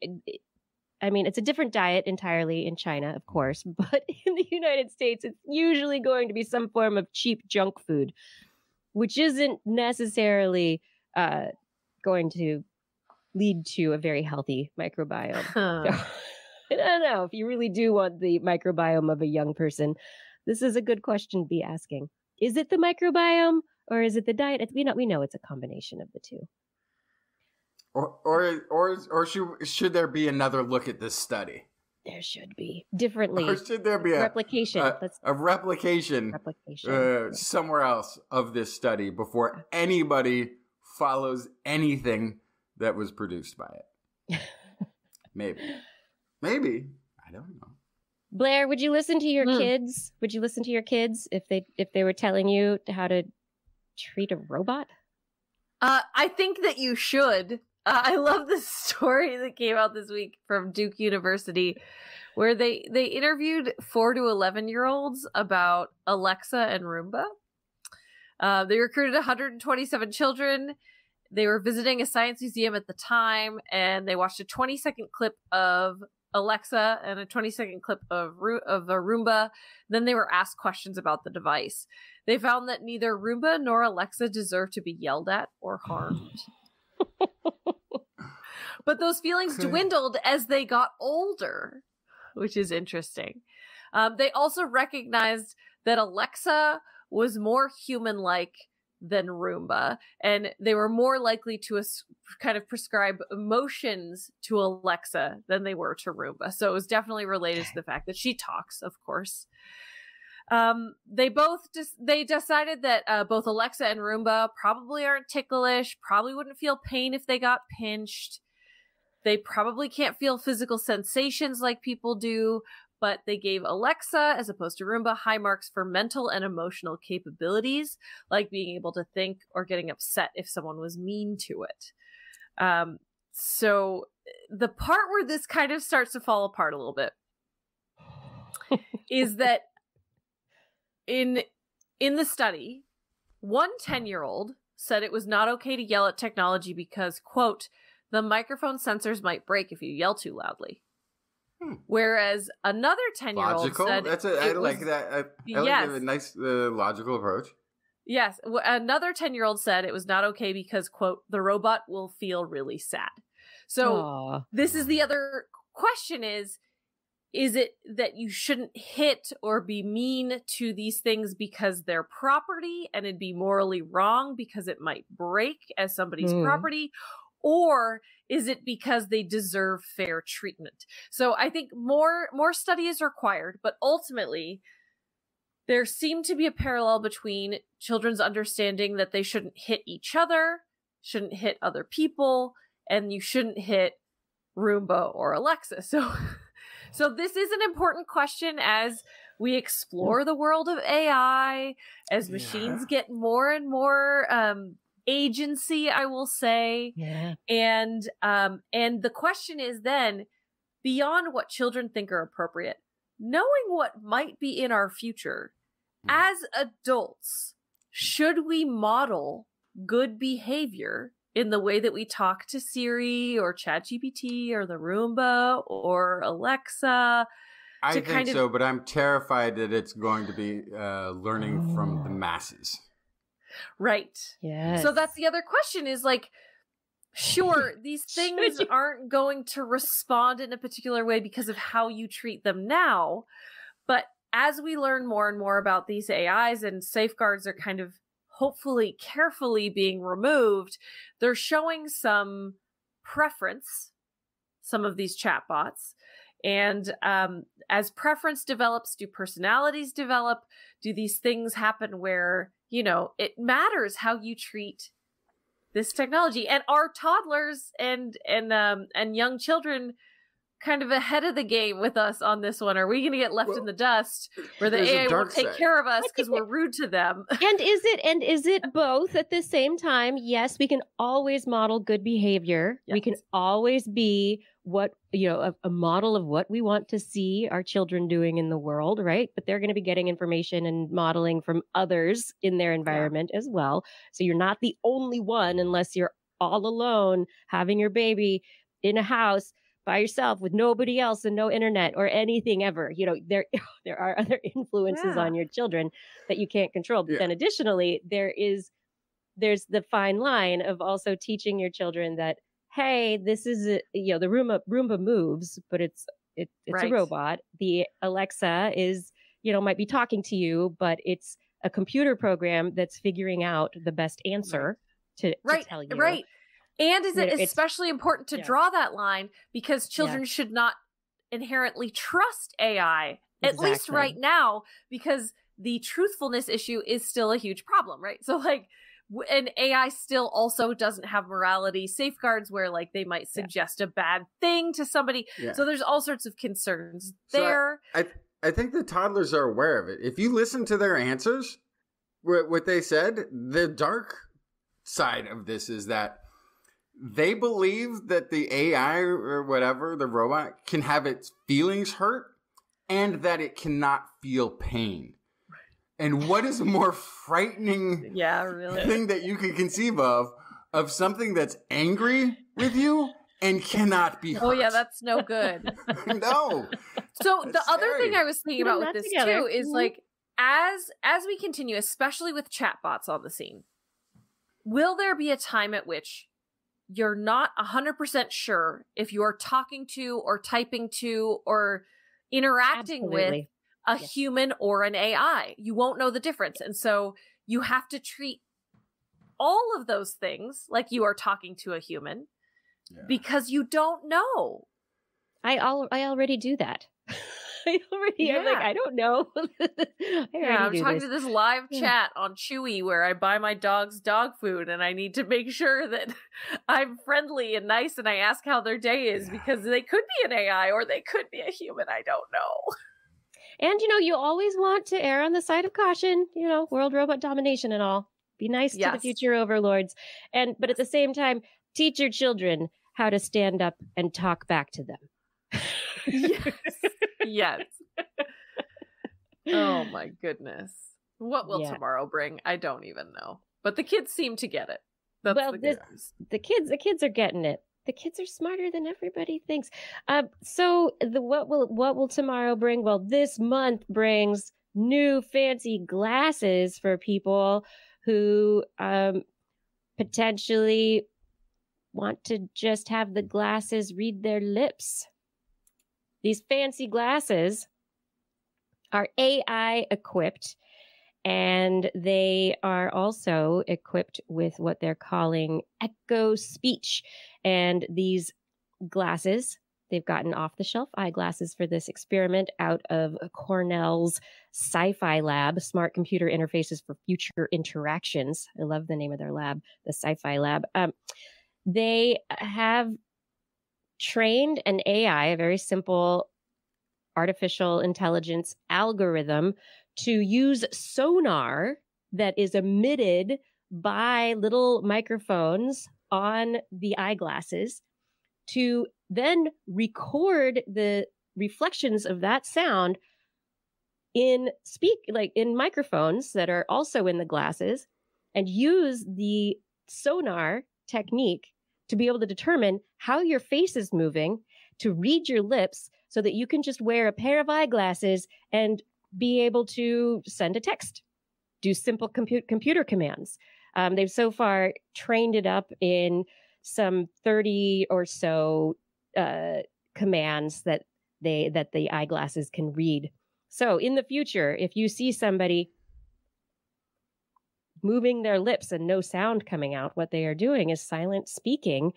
Speaker 1: I mean, it's a different diet entirely in China, of course, *laughs* but in the United States, it's usually going to be some form of cheap junk food, which isn't necessarily uh, going to lead to a very healthy microbiome.
Speaker 4: Huh. *laughs*
Speaker 1: I don't know if you really do want the microbiome of a young person. This is a good question to be asking. Is it the microbiome or is it the diet? It's, we know we know it's a combination of the two.
Speaker 2: Or, or, or, or should, should there be another look at this study?
Speaker 1: There should be differently
Speaker 2: Or should there be a,
Speaker 1: replication.
Speaker 2: a,
Speaker 1: Let's
Speaker 2: a replication
Speaker 1: replication.
Speaker 2: uh, somewhere else of this study before anybody follows anything that was produced by it. *laughs* Maybe. Maybe. I don't know.
Speaker 1: Blair, would you listen to your
Speaker 4: Hmm.
Speaker 1: kids? Would you listen to your kids if they if they were telling you how to treat a robot?
Speaker 4: Uh, I think that you should. Uh, I love this *laughs* story that came out this week from Duke University, where they they interviewed four to eleven year olds about Alexa and Roomba. Uh, they recruited 127 children. They were visiting a science museum at the time, and they watched a 20 second clip of Alexa and a 20 second clip of of a Roomba. Then they were asked questions about the device. They found that neither Roomba nor Alexa deserve to be yelled at or harmed. *laughs* but those feelings dwindled as they got older, which is interesting. Um, they also recognized that Alexa was more human like than Roomba, and they were more likely to as- kind of prescribe emotions to Alexa than they were to Roomba. So it was definitely related to the fact that she talks, of course. Um, they both just they decided that uh, both Alexa and Roomba probably aren't ticklish, probably wouldn't feel pain if they got pinched. They probably can't feel physical sensations like people do, but they gave Alexa, as opposed to Roomba, high marks for mental and emotional capabilities, like being able to think or getting upset if someone was mean to it. Um, so the part where this kind of starts to fall apart a little bit *laughs* is that in in the study, one 10 year old said it was not okay to yell at technology because, quote, the microphone sensors might break if you yell too loudly.
Speaker 2: Hmm.
Speaker 4: Whereas another 10 year old
Speaker 2: Logical.
Speaker 4: said
Speaker 2: That's a, I
Speaker 4: it
Speaker 2: like
Speaker 4: was-
Speaker 2: that. I, I
Speaker 4: Yes.
Speaker 2: like a nice uh, logical approach.
Speaker 4: Yes, another 10 year old said it was not okay because, quote, the robot will feel really sad. So
Speaker 1: Aw.
Speaker 4: this is the other question is is it that you shouldn't hit or be mean to these things because they're property and it'd be morally wrong because it might break as somebody's
Speaker 1: Hmm.
Speaker 4: property or is it because they deserve fair treatment so i think more more study is required but ultimately there seemed to be a parallel between children's understanding that they shouldn't hit each other shouldn't hit other people and you shouldn't hit Roomba or Alexa. *laughs* So so this is an important question as we explore the world of AI, as machines
Speaker 2: Yeah.
Speaker 4: get more and more um agency, I will say.
Speaker 1: Yeah.
Speaker 4: And um and the question is then beyond what children think are appropriate, knowing what might be in our future,
Speaker 2: Hmm.
Speaker 4: as adults, should we model good behavior in the way that we talk to Siri or ChatGPT or the Roomba or Alexa?
Speaker 2: I think
Speaker 4: kind of-
Speaker 2: so, but I'm terrified that it's going to be uh, learning from the
Speaker 1: Oh.
Speaker 2: masses.
Speaker 4: Right.
Speaker 1: Yes.
Speaker 4: So that's the other question is like, sure, *laughs* these things aren't going to respond in a particular way because of how you treat them now. But as we learn more and more about these AIs and safeguards are kind of hopefully carefully being removed, they're showing some preference, some of these chatbots. And um, as preference develops, do personalities develop? Do these things happen where, you know, it matters how you treat this technology? And are toddlers and and um and young children kind of ahead of the game with us on this one? Are we going to get left in the dust where the AI will take
Speaker 2: side.
Speaker 4: care of us because we're rude to them? *laughs*
Speaker 1: and is it and is it both at the same time? Yes we can always model good behavior. We can always be what you know a, a model of what we want to see our children doing in the world right? But they're going to be getting information and modeling from others in their environment as well. So you're not the only one unless you're all alone having your baby in a house by yourself with nobody else and no internet or anything ever you know there *laughs* there are other influences
Speaker 4: Yeah.
Speaker 1: on your children that you can't control. But
Speaker 2: Yeah.
Speaker 1: then additionally, there is there's the fine line of also teaching your children that hey, this is a, you know the Roomba Roomba moves, but it's it, it's
Speaker 4: Right.
Speaker 1: a robot. The Alexa is you know might be talking to you, but it's a computer program that's figuring out the best answer to, to
Speaker 4: right
Speaker 1: tell you.
Speaker 4: right and is it
Speaker 1: it's-
Speaker 4: especially important to
Speaker 1: yeah.
Speaker 4: draw that line because children should not inherently trust ai at least right now because the truthfulness issue is still a huge problem right so like w- and ai still also doesn't have morality safeguards where like they might
Speaker 1: Yeah.
Speaker 4: suggest a bad thing to somebody
Speaker 2: Yeah.
Speaker 4: so there's all sorts of concerns
Speaker 2: So I-
Speaker 4: there
Speaker 2: I I think the toddlers are aware of it. If you listen to their answers, what, what they said, the dark side of this is that they believe that the AI or whatever, the robot, can have its feelings hurt and that it cannot feel pain. And what is a more frightening
Speaker 4: yeah really
Speaker 2: thing that you can conceive of of something that's angry with you and cannot be hurt?
Speaker 4: oh yeah that's no good *laughs* *laughs*
Speaker 2: no.
Speaker 4: So the
Speaker 2: That's
Speaker 4: other thing. I was thinking about with this
Speaker 1: together.
Speaker 4: too is
Speaker 1: Mhm.
Speaker 4: like as as we continue, especially with chatbots on the scene, will there be a time at which you're not 100% sure if you're talking to or typing to or interacting with a
Speaker 1: Yes.
Speaker 4: human or an AI? You won't know the difference. And so you have to treat all of those things like you are talking to a human
Speaker 2: Yeah.
Speaker 4: because you don't know.
Speaker 1: I all I already do that. *laughs* I already I'm like
Speaker 4: Yeah.
Speaker 1: I don't know. *laughs* I
Speaker 4: yeah, I'm talking
Speaker 1: this.
Speaker 4: to this live
Speaker 1: Yeah.
Speaker 4: chat on Chewy where I buy my dog's dog food and I need to make sure that *laughs* I'm friendly and nice and I ask how their day is
Speaker 2: Yeah.
Speaker 4: because they could be an AI or they could be a human. I don't know.
Speaker 1: And you know, you always want to err on the side of caution, you know, world robot domination and all. Be nice to the future overlords. And but at the same time, teach your children how to stand up and talk back to them.
Speaker 4: Yes. Yes. Oh my goodness. What will
Speaker 1: Yeah.
Speaker 4: tomorrow bring? I don't even know. But the kids seem to get it. That's
Speaker 1: Well,
Speaker 4: the
Speaker 1: this- the kids the kids are getting it the kids are smarter than everybody thinks uh, so the what will what will tomorrow bring well this month brings new fancy glasses for people who um potentially want to just have the glasses read their lips these fancy glasses are ai equipped and they are also equipped with what they're calling echo speech. And these glasses they've gotten off the shelf eyeglasses for this experiment out of cornell's sci-fi lab smart computer interfaces for future interactions. I love the name of their lab the sci-fi lab. Um, they have trained an ai a very simple artificial intelligence algorithm to use sonar that is emitted by little microphones on the eyeglasses to then record the reflections of that sound in speak like in microphones that are also in the glasses and use the sonar technique to be able to determine how your face is moving to read your lips so that you can just wear a pair of eyeglasses and be able to send a text, do simple compute computer commands. Um, they've so far trained it up in some 30 or so uh, commands that they that the eyeglasses can read. So in the future, if you see somebody moving their lips and no sound coming out, what they are doing is silent speaking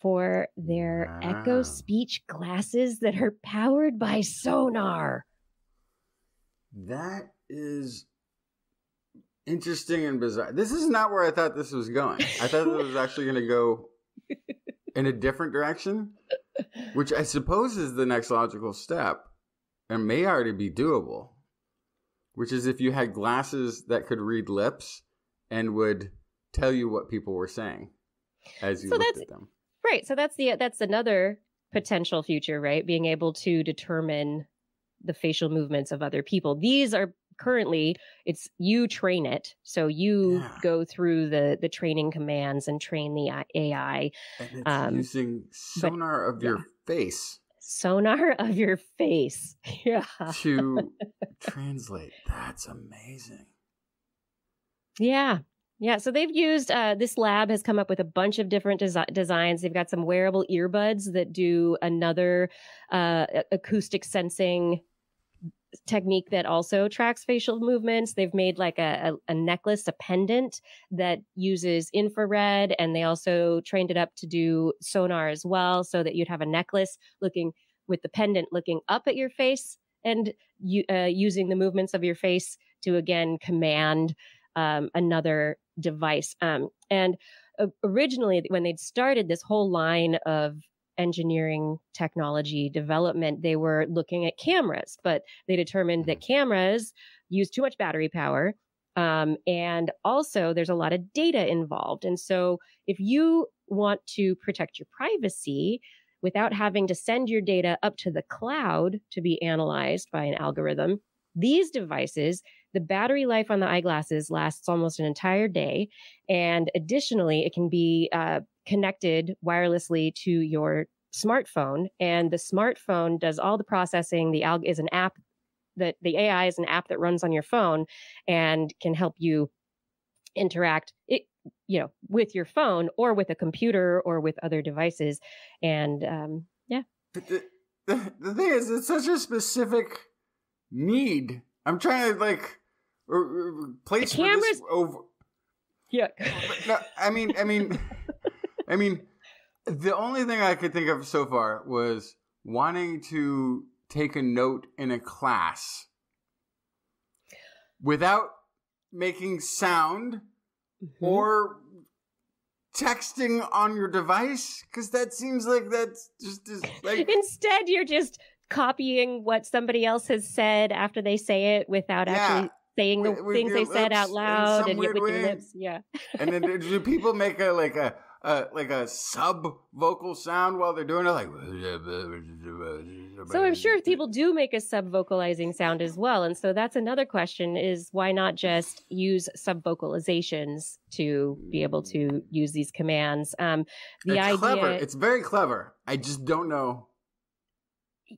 Speaker 1: for their echo speech glasses that are powered by sonar.
Speaker 2: That is interesting and bizarre. This is not where I thought this was going. I thought it was actually going to go *laughs* in a different direction, which I suppose is the next logical step and may already be doable, which is if you had glasses that could read lips and would tell you what people were saying as you
Speaker 1: So
Speaker 2: looked
Speaker 1: that's-
Speaker 2: at them.
Speaker 1: Right. So that's the that's another potential future, right? Being able to determine the facial movements of other people. These are currently it's you train it. So you
Speaker 2: Yeah.
Speaker 1: go through the the training commands and train the AI
Speaker 2: And it's
Speaker 1: Um,
Speaker 2: using sonar of your face
Speaker 1: sonar *laughs* of your face. *laughs* Yeah.
Speaker 2: to *laughs* translate. That's amazing.
Speaker 1: Yeah. Yeah. So they've used uh, this lab has come up with a bunch of different desi- designs. They've got some wearable earbuds that do another uh, acoustic sensing technique that also tracks facial movements. They've made like a, a, a necklace, a pendant that uses infrared, and they also trained it up to do sonar as well, so that you'd have a necklace looking with the pendant looking up at your face and you, uh, using the movements of your face to again command um, another device. Um, and uh, originally, when they'd started this whole line of engineering technology development, they were looking at cameras, but they determined that cameras use too much battery power. Um, and also, there's a lot of data involved. And so, if you want to protect your privacy without having to send your data up to the cloud to be analyzed by an algorithm, these devices the battery life on the eyeglasses lasts almost an entire day. And additionally, it can be uh, connected wirelessly to your smartphone. And the smartphone does all the processing. The alg is an app that the AI is an app that runs on your phone and can help you interact it you know with your phone or with a computer or with other devices and um yeah
Speaker 2: But the, the, *laughs* the thing is, it's such a specific need. I'm trying to like place
Speaker 1: The
Speaker 2: for this over.
Speaker 1: Yeah. *laughs*
Speaker 2: No, I mean, I mean, I mean, the only thing I could think of so far was wanting to take a note in a class without making sound
Speaker 1: Mm-hmm.
Speaker 2: or texting on your device because that seems like that's just as, like
Speaker 1: Instead, you're just copying what somebody else has said after they say it without
Speaker 2: Yeah.
Speaker 1: actually saying the
Speaker 2: With-
Speaker 1: things
Speaker 2: your
Speaker 1: they said out loud and with your
Speaker 2: way.
Speaker 1: lips. Yeah.
Speaker 2: and then do- do people make a like a, a like a sub vocal sound while they're doing it like *laughs*
Speaker 1: So I'm sure people do make a sub vocalizing sound as well. And so that's another question is why not just use sub vocalizations to be able to use these commands? Um, the
Speaker 2: it's
Speaker 1: idea,
Speaker 2: clever it's very clever i just don't know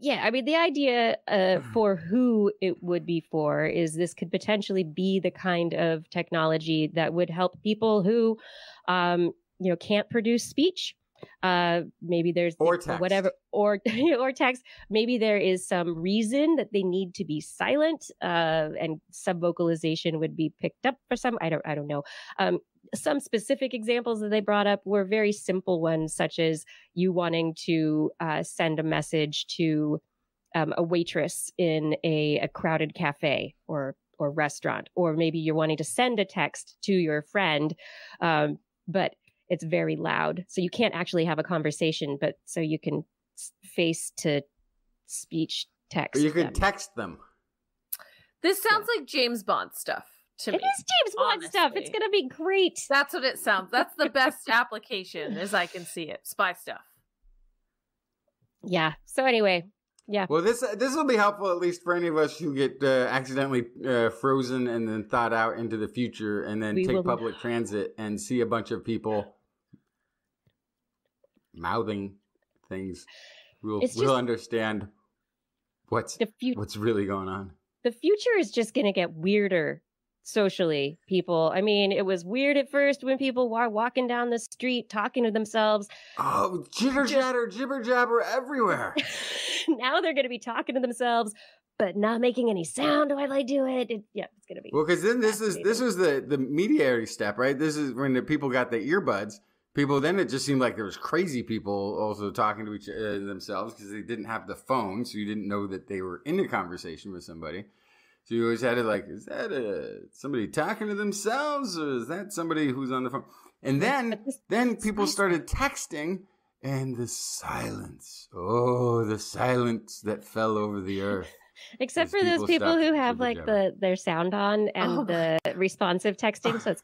Speaker 1: yeah, I mean, the idea uh, for who it would be for is this could potentially be the kind of technology that would help people who, um, you know, can't produce speech. Uh, maybe there's
Speaker 2: Or text.
Speaker 1: whatever, or *laughs* or text. Maybe there is some reason that they need to be silent, uh, and sub vocalization would be picked up for some. I don't, I don't know. Um, some specific examples that they brought up were very simple ones, such as you wanting to uh, send a message to um, a waitress in a, a crowded cafe or or restaurant, or maybe you're wanting to send a text to your friend, um, but it's very loud, so you can't actually have a conversation. But so you can face to speech text.
Speaker 2: or you could
Speaker 1: them.
Speaker 2: text them
Speaker 4: This sounds like James Bond stuff to
Speaker 1: It
Speaker 4: me.
Speaker 1: is James Bond stuff. It's gonna be great.
Speaker 4: That's what it sounds. That's the best *laughs* application as I can see it. Spy stuff.
Speaker 1: Yeah. So anyway, yeah.
Speaker 2: well this this will be helpful at least for any of us who get uh, accidentally uh, frozen and then thought out into the future and then
Speaker 1: We
Speaker 2: take
Speaker 1: will-
Speaker 2: public transit and see a bunch of people mouthing things we'll
Speaker 1: It's
Speaker 2: we'll understand what's
Speaker 1: The future.
Speaker 2: what's really going on
Speaker 1: the future is just going to get weirder socially people i mean it was weird at first when people were walking down the street talking to themselves
Speaker 2: oh jitter
Speaker 1: Just-
Speaker 2: jatter jibber jabber everywhere *laughs*
Speaker 1: now they're going to be talking to themselves but not making any sound while i do it, it yeah it's going to be
Speaker 2: Well, because then this is this was the the mediary step, right? This is when the people got the earbuds. People then it just seemed like there was crazy people also talking to each uh, themselves because they didn't have the phone, so you didn't know that they were in a conversation with somebody. So you always had to like, is that uh somebody talking to themselves, or is that somebody who's on the phone? And then then people started texting, and the silence. Oh, the silence that fell over the *laughs* earth.
Speaker 1: except
Speaker 2: those
Speaker 1: for those
Speaker 2: people
Speaker 1: people who have like the their sound on and
Speaker 4: Oh
Speaker 1: the responsive texting so it's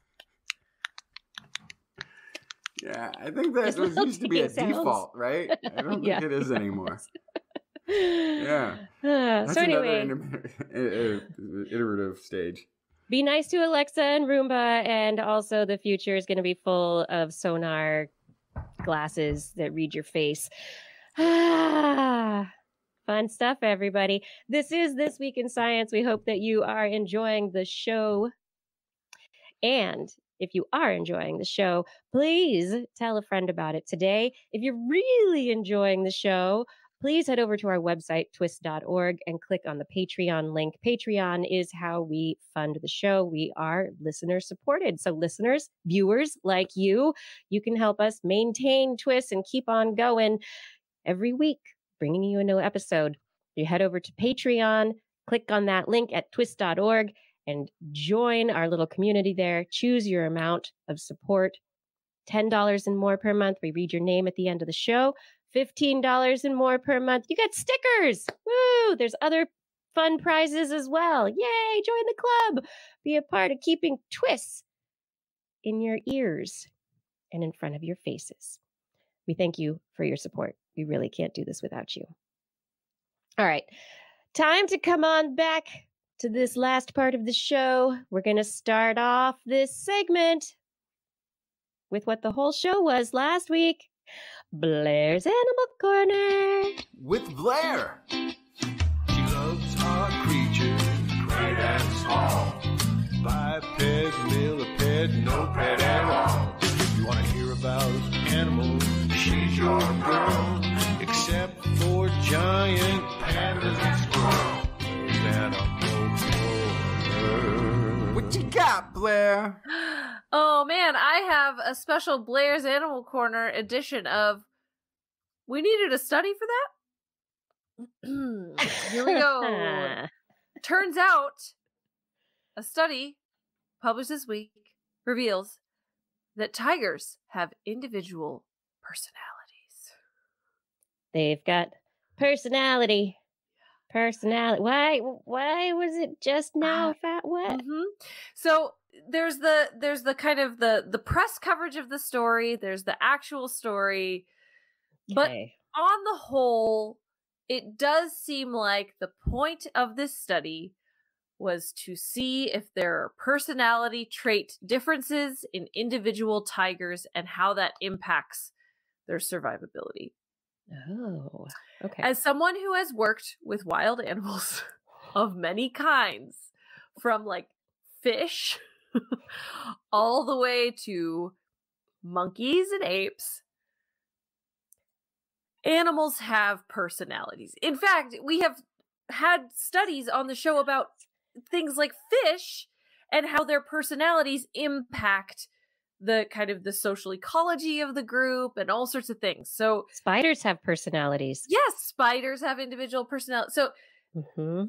Speaker 2: Yeah, I think that used to be a *laughs*
Speaker 1: sounds.
Speaker 2: default, right? I *laughs* don't
Speaker 1: Yeah.
Speaker 2: think it is anymore.
Speaker 1: yeah *laughs*
Speaker 2: That's
Speaker 1: so anyway
Speaker 2: another iterative stage.
Speaker 1: be nice to Alexa and Roomba, and also the future is going to be full of sonar glasses that read your face. Ah, *sighs* fun stuff, everybody. This is This Week in Science. We hope that you are enjoying the show. And if you are enjoying the show, please tell a friend about it today. If you're really enjoying the show, please head over to our website, twis.org, and click on the Patreon link. Patreon is how we fund the show. We are listener supported. So, listeners, viewers like you, you can help us maintain TWIS and keep on going every week, bringing you a new episode. You head over to Patreon, click on that link at twis.org, and join our little community there. Choose your amount of support. $10 and more per month. We read your name at the end of the show. $15 and more per month. You got stickers. Woo! There's other fun prizes as well. Yay! Join the club. Be a part of keeping TWIS in your ears and in front of your faces. We thank you for your support. We really can't do this without you. All right. Time to come on back to this last part of the show. We're going to start off this segment with what the whole show was last week Blair's Animal Corner.
Speaker 2: With Blair.
Speaker 3: She loves our creatures, great and small. Biped, millipede, no pet at all. You want to hear about animals? She's your girl. Except for giant pandas and squirrels.
Speaker 2: Got, Blair?
Speaker 4: Oh man, I have a special Blair's Animal Corner edition of. We needed a study for that. *clears throat* Here we go. *laughs* Turns out, a study published this week reveals that tigers have individual personalities.
Speaker 1: They've got personality. Personality. Why? Why was it just now?
Speaker 4: Uh,
Speaker 1: Fat what?
Speaker 4: Mhm. So there's the there's the kind of the the press coverage of the story. There's the actual story, but
Speaker 1: Okay.
Speaker 4: on the whole, it does seem like the point of this study was to see if there are personality trait differences in individual tigers and how that impacts their survivability.
Speaker 1: Oh, okay.
Speaker 4: As someone who has worked with wild animals *laughs* of many kinds, from like fish *laughs* all the way to monkeys and apes, animals have personalities. In fact, we have had studies on the show about things like fish and how their personalities impact the kind of the social ecology of the group and all sorts of things. So,
Speaker 1: Spiders have personalities.
Speaker 4: yes, spiders have individual personalities. So,
Speaker 1: hmm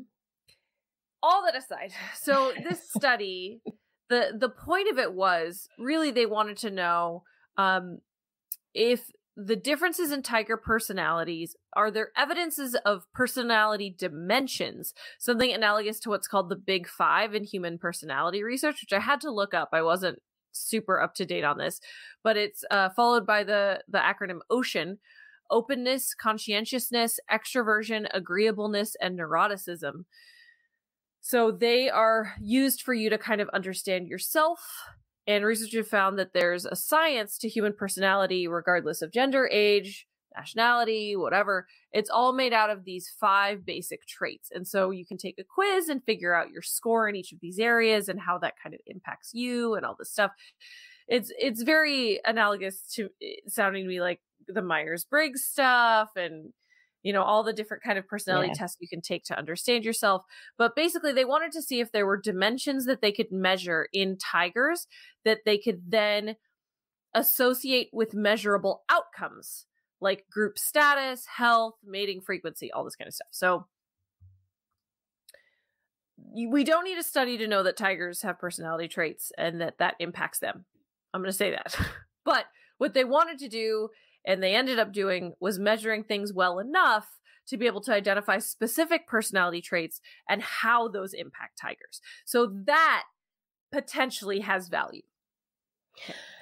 Speaker 4: all that aside, *laughs* so this study, the the point of it was really they wanted to know um, if the differences in tiger personalities are there evidences of personality dimensions, something analogous to what's called the Big Five in human personality research, which I had to look up. I wasn't super up to date on this, but it's uh, followed by the the acronym OCEAN. Openness, conscientiousness, extroversion, agreeableness, and neuroticism. So they are used for you to kind of understand yourself. And researchers found that there's a science to human personality, regardless of gender, age, nationality, whatever. It's all made out of these five basic traits. And so you can take a quiz and figure out your score in each of these areas and how that kind of impacts you and all this stuff. It's it's very analogous to eh, sounding to me like the Myers Briggs stuff and you know all the different kind of personality
Speaker 1: Yeah.
Speaker 4: tests you can take to understand yourself but basically they wanted to see if there were dimensions that they could measure in tigers that they could then associate with measurable outcomes like group status health mating frequency all this kind of stuff so we don't need a study to know that tigers have personality traits and that that impacts them i'm going to say that *laughs* but what they wanted to do and they ended up doing was measuring things well enough to be able to identify specific personality traits and how those impact tigers. So that potentially has value.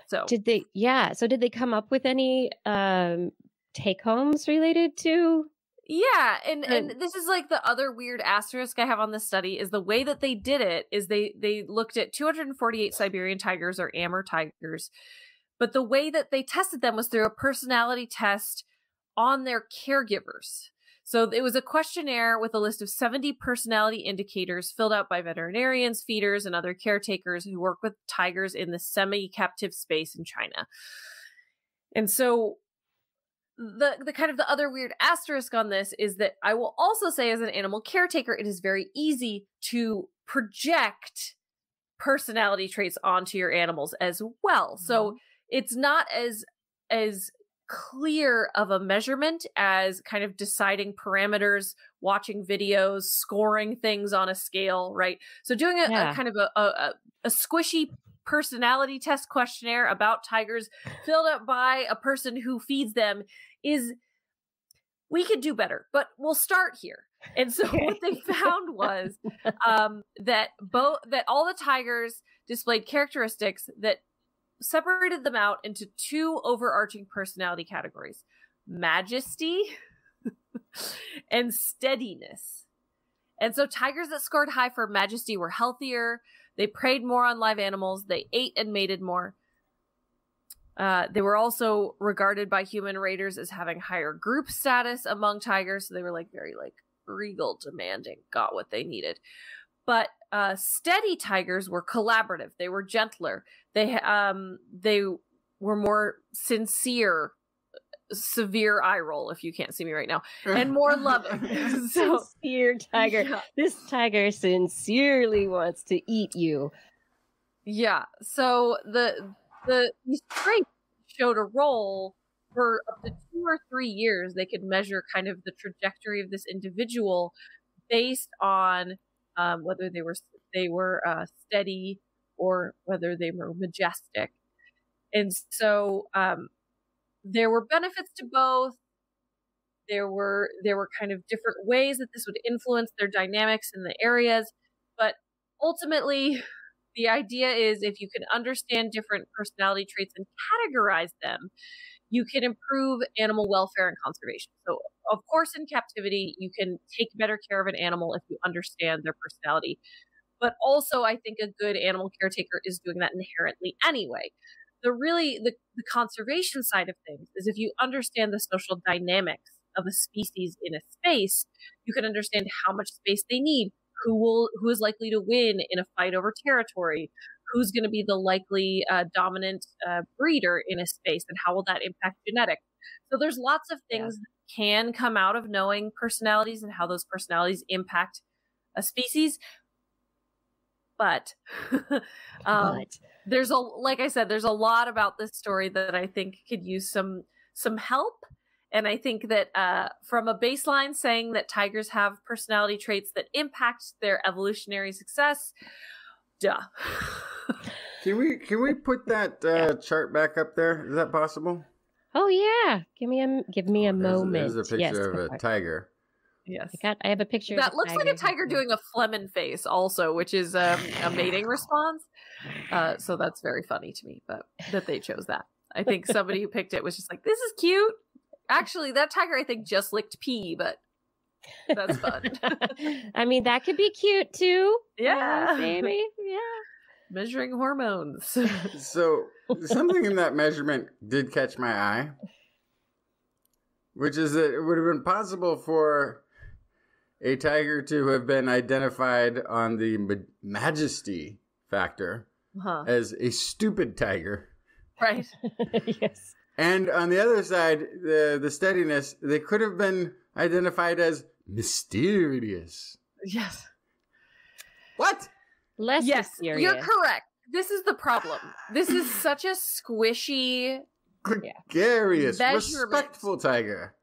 Speaker 4: So
Speaker 1: Did they? Yeah. So did they come up with any um, take homes related to?
Speaker 4: yeah, and and this is like the other weird asterisk I have on this study is the way that they did it is they they looked at 248 Siberian tigers or Amur tigers, but the way that they tested them was through a personality test on their caregivers. So it was a questionnaire with a list of 70 personality indicators filled out by veterinarians, feeders, and other caretakers who work with tigers in the semi captive space in China. And so the the kind of the other weird asterisk on this is that I will also say as an animal caretaker it is very easy to project personality traits onto your animals as well. So mm-hmm. it's not as as clear of a measurement as kind of deciding parameters, watching videos, scoring things on a scale, right? So doing a,
Speaker 1: Yeah.
Speaker 4: a kind of a a- a squishy personality test questionnaire about tigers filled up by a person who feeds them is we could do better, but we'll start here. And so *laughs* what they found was um, that both that all the tigers displayed characteristics that separated them out into two overarching personality categories: majesty *laughs* and steadiness. And so tigers that scored high for majesty were healthier. They preyed more on live animals. They ate and mated more. Uh, they were also regarded by human raiders as having higher group status among tigers. So they were like very like regal, demanding, got what they needed. But uh, steady tigers were collaborative. They were gentler. They um they were more sincere. Severe eye roll if you can't see me right now, and *laughs* more loving. *laughs* *laughs* so
Speaker 1: Sincere tiger.
Speaker 4: Yeah.
Speaker 1: This tiger sincerely wants to eat you.
Speaker 4: Yeah. So the the these traits showed a role for up to two or three years. They could measure kind of the trajectory of this individual based on um, whether they were they were uh, steady or whether they were majestic. And so um, there were benefits to both. There were there were kind of different ways that this would influence their dynamics in the areas, but ultimately the idea is if you can understand different personality traits and categorize them, you can improve animal welfare and conservation. So, of course, in captivity, you can take better care of an animal if you understand their personality. But also, I think a good animal caretaker is doing that inherently anyway. The really, the, the conservation side of things is if you understand the social dynamics of a species in a space, you can understand how much space they need, who will who is likely to win in a fight over territory who's going to be the likely uh, dominant uh, breeder in a space and how will that impact genetics so there's lots of things yeah. that can come out of knowing personalities and how those personalities impact a species but, *laughs* um, but there's a like i said there's a lot about this story that i think could use some some help and I think that uh, from a baseline saying that tigers have personality traits that impact their evolutionary success, duh. *laughs*
Speaker 2: can we can we put that uh, yeah. chart back up there? Is that possible?
Speaker 1: Oh yeah, give me a give me a
Speaker 2: there's,
Speaker 1: moment.
Speaker 2: There's a picture yes, of a tiger.
Speaker 4: Yes,
Speaker 1: I got. I have a picture.
Speaker 4: That looks
Speaker 1: tiger.
Speaker 4: like a tiger doing a Flehmen face, also, which is um, a mating response. Uh, so that's very funny to me, but that they chose that. I think somebody who picked it was just like, "This is cute." Actually, that tiger I think just licked pee, but that's fun. *laughs*
Speaker 1: I mean, that could be cute too.
Speaker 4: Yeah,
Speaker 1: maybe. *laughs* Yeah.
Speaker 4: Measuring hormones. *laughs*
Speaker 2: so something in that measurement did catch my eye, which is that it would have been possible for a tiger to have been identified on the majesty factor huh. as a stupid tiger.
Speaker 4: Right.
Speaker 1: yes.
Speaker 2: And on the other side, the the steadiness, they could have been identified as mysterious.
Speaker 4: Yes.
Speaker 2: What?
Speaker 1: Less yes, mysterious.
Speaker 4: You're correct. This is the problem. This is such a squishy,
Speaker 2: gregarious, yeah. respectful tiger.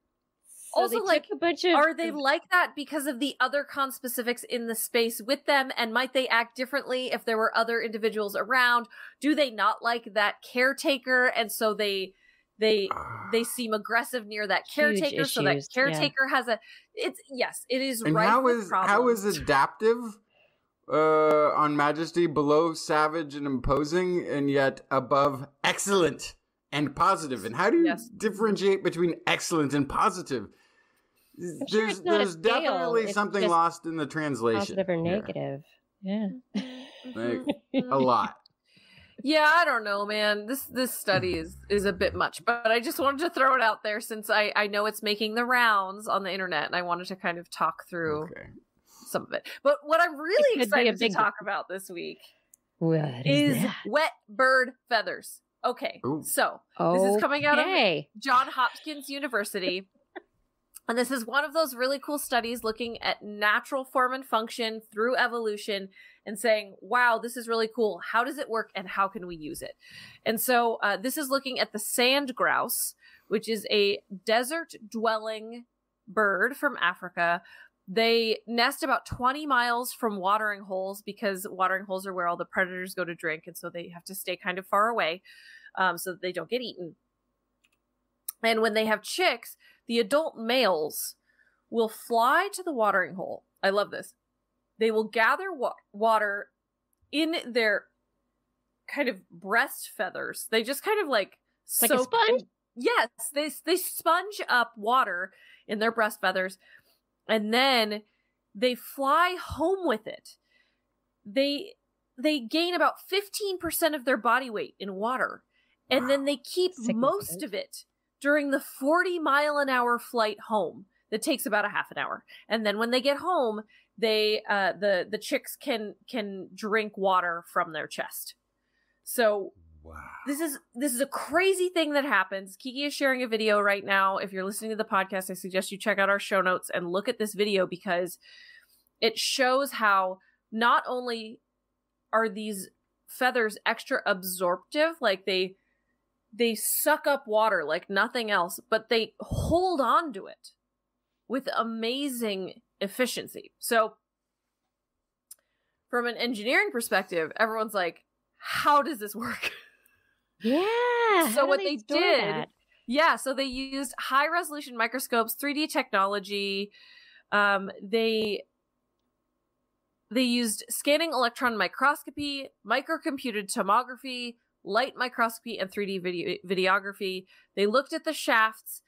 Speaker 1: So also, like, a bunch of,
Speaker 4: are they like that because of the other conspecifics in the space with them? And might they act differently if there were other individuals around? Do they not like that caretaker, and so they they they seem aggressive near that caretaker so that caretaker yeah. has a it's yes it is
Speaker 2: and
Speaker 4: right
Speaker 2: how is how is adaptive uh on majesty below savage and imposing and yet above excellent and positive and how do you yes. differentiate between excellent and positive I'm there's sure there's definitely something lost in the translation
Speaker 1: positive or negative here. yeah
Speaker 2: like, *laughs* a lot
Speaker 4: yeah, I don't know, man. This this study mm-hmm. is is a bit much, but I just wanted to throw it out there since I I know it's making the rounds on the internet, and I wanted to kind of talk through okay. some of it. But what I'm really excited to talk about this week
Speaker 1: what
Speaker 4: is,
Speaker 1: is
Speaker 4: wet bird feathers. Okay, Ooh. so this is coming out of John Hopkins University. And this is one of those really cool studies looking at natural form and function through evolution and saying, wow, this is really cool. How does it work and how can we use it? And so uh, this is looking at the sand grouse, which is a desert dwelling bird from Africa. They nest about 20 miles from watering holes because watering holes are where all the predators go to drink. And so they have to stay kind of far away um, so that they don't get eaten. And when they have chicks, the adult males will fly to the watering hole. I love this. They will gather wa- water in their kind of breast feathers. They just kind of like
Speaker 1: like a sponge.
Speaker 4: In, yes, they they sponge up water in their breast feathers, and then they fly home with it. They they gain about fifteen percent of their body weight in water, and then they *gasps* keep most of it during the 40 mile an hour flight home that takes about a half an hour and then when they get home they uh the the chicks can can drink water from their chest. So
Speaker 2: wow.
Speaker 4: this is this is a crazy thing that happens. Kiki is sharing a video right now. If you're listening to the podcast i suggest you check out our show notes and look at this video because it shows how not only are these feathers extra absorptive, like they they suck up water like nothing else, but they hold on to it with amazing efficiency. So from an engineering perspective, everyone's like, how does this work? *laughs*
Speaker 1: Yeah.
Speaker 4: So what they
Speaker 1: store
Speaker 4: did-
Speaker 1: that?
Speaker 4: Yeah, so they used high resolution microscopes, 3D technology. Um, they they used scanning electron microscopy, microcomputed tomography, light microscopy, and 3D video- videography. They looked at the shafts.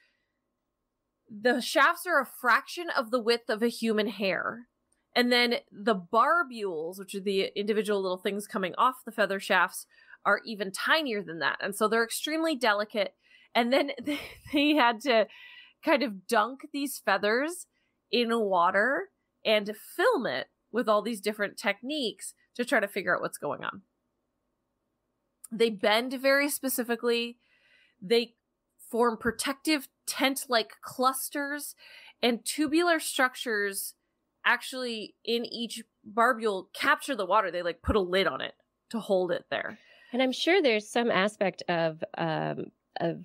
Speaker 4: The shafts are a fraction of the width of a human hair. And then the barbules, which are the individual little things coming off the feather shafts, are even tinier than that. And so they're extremely delicate and then *laughs* they, had to kind of dunk these feathers in water and film it with all these different techniques to try to figure out what's going on. They bend very specifically. They form protective tent like clusters and tubular structures actually in each barbule capture the water. They like put a lid on it to hold it there.
Speaker 1: And I'm sure there's some aspect of um, of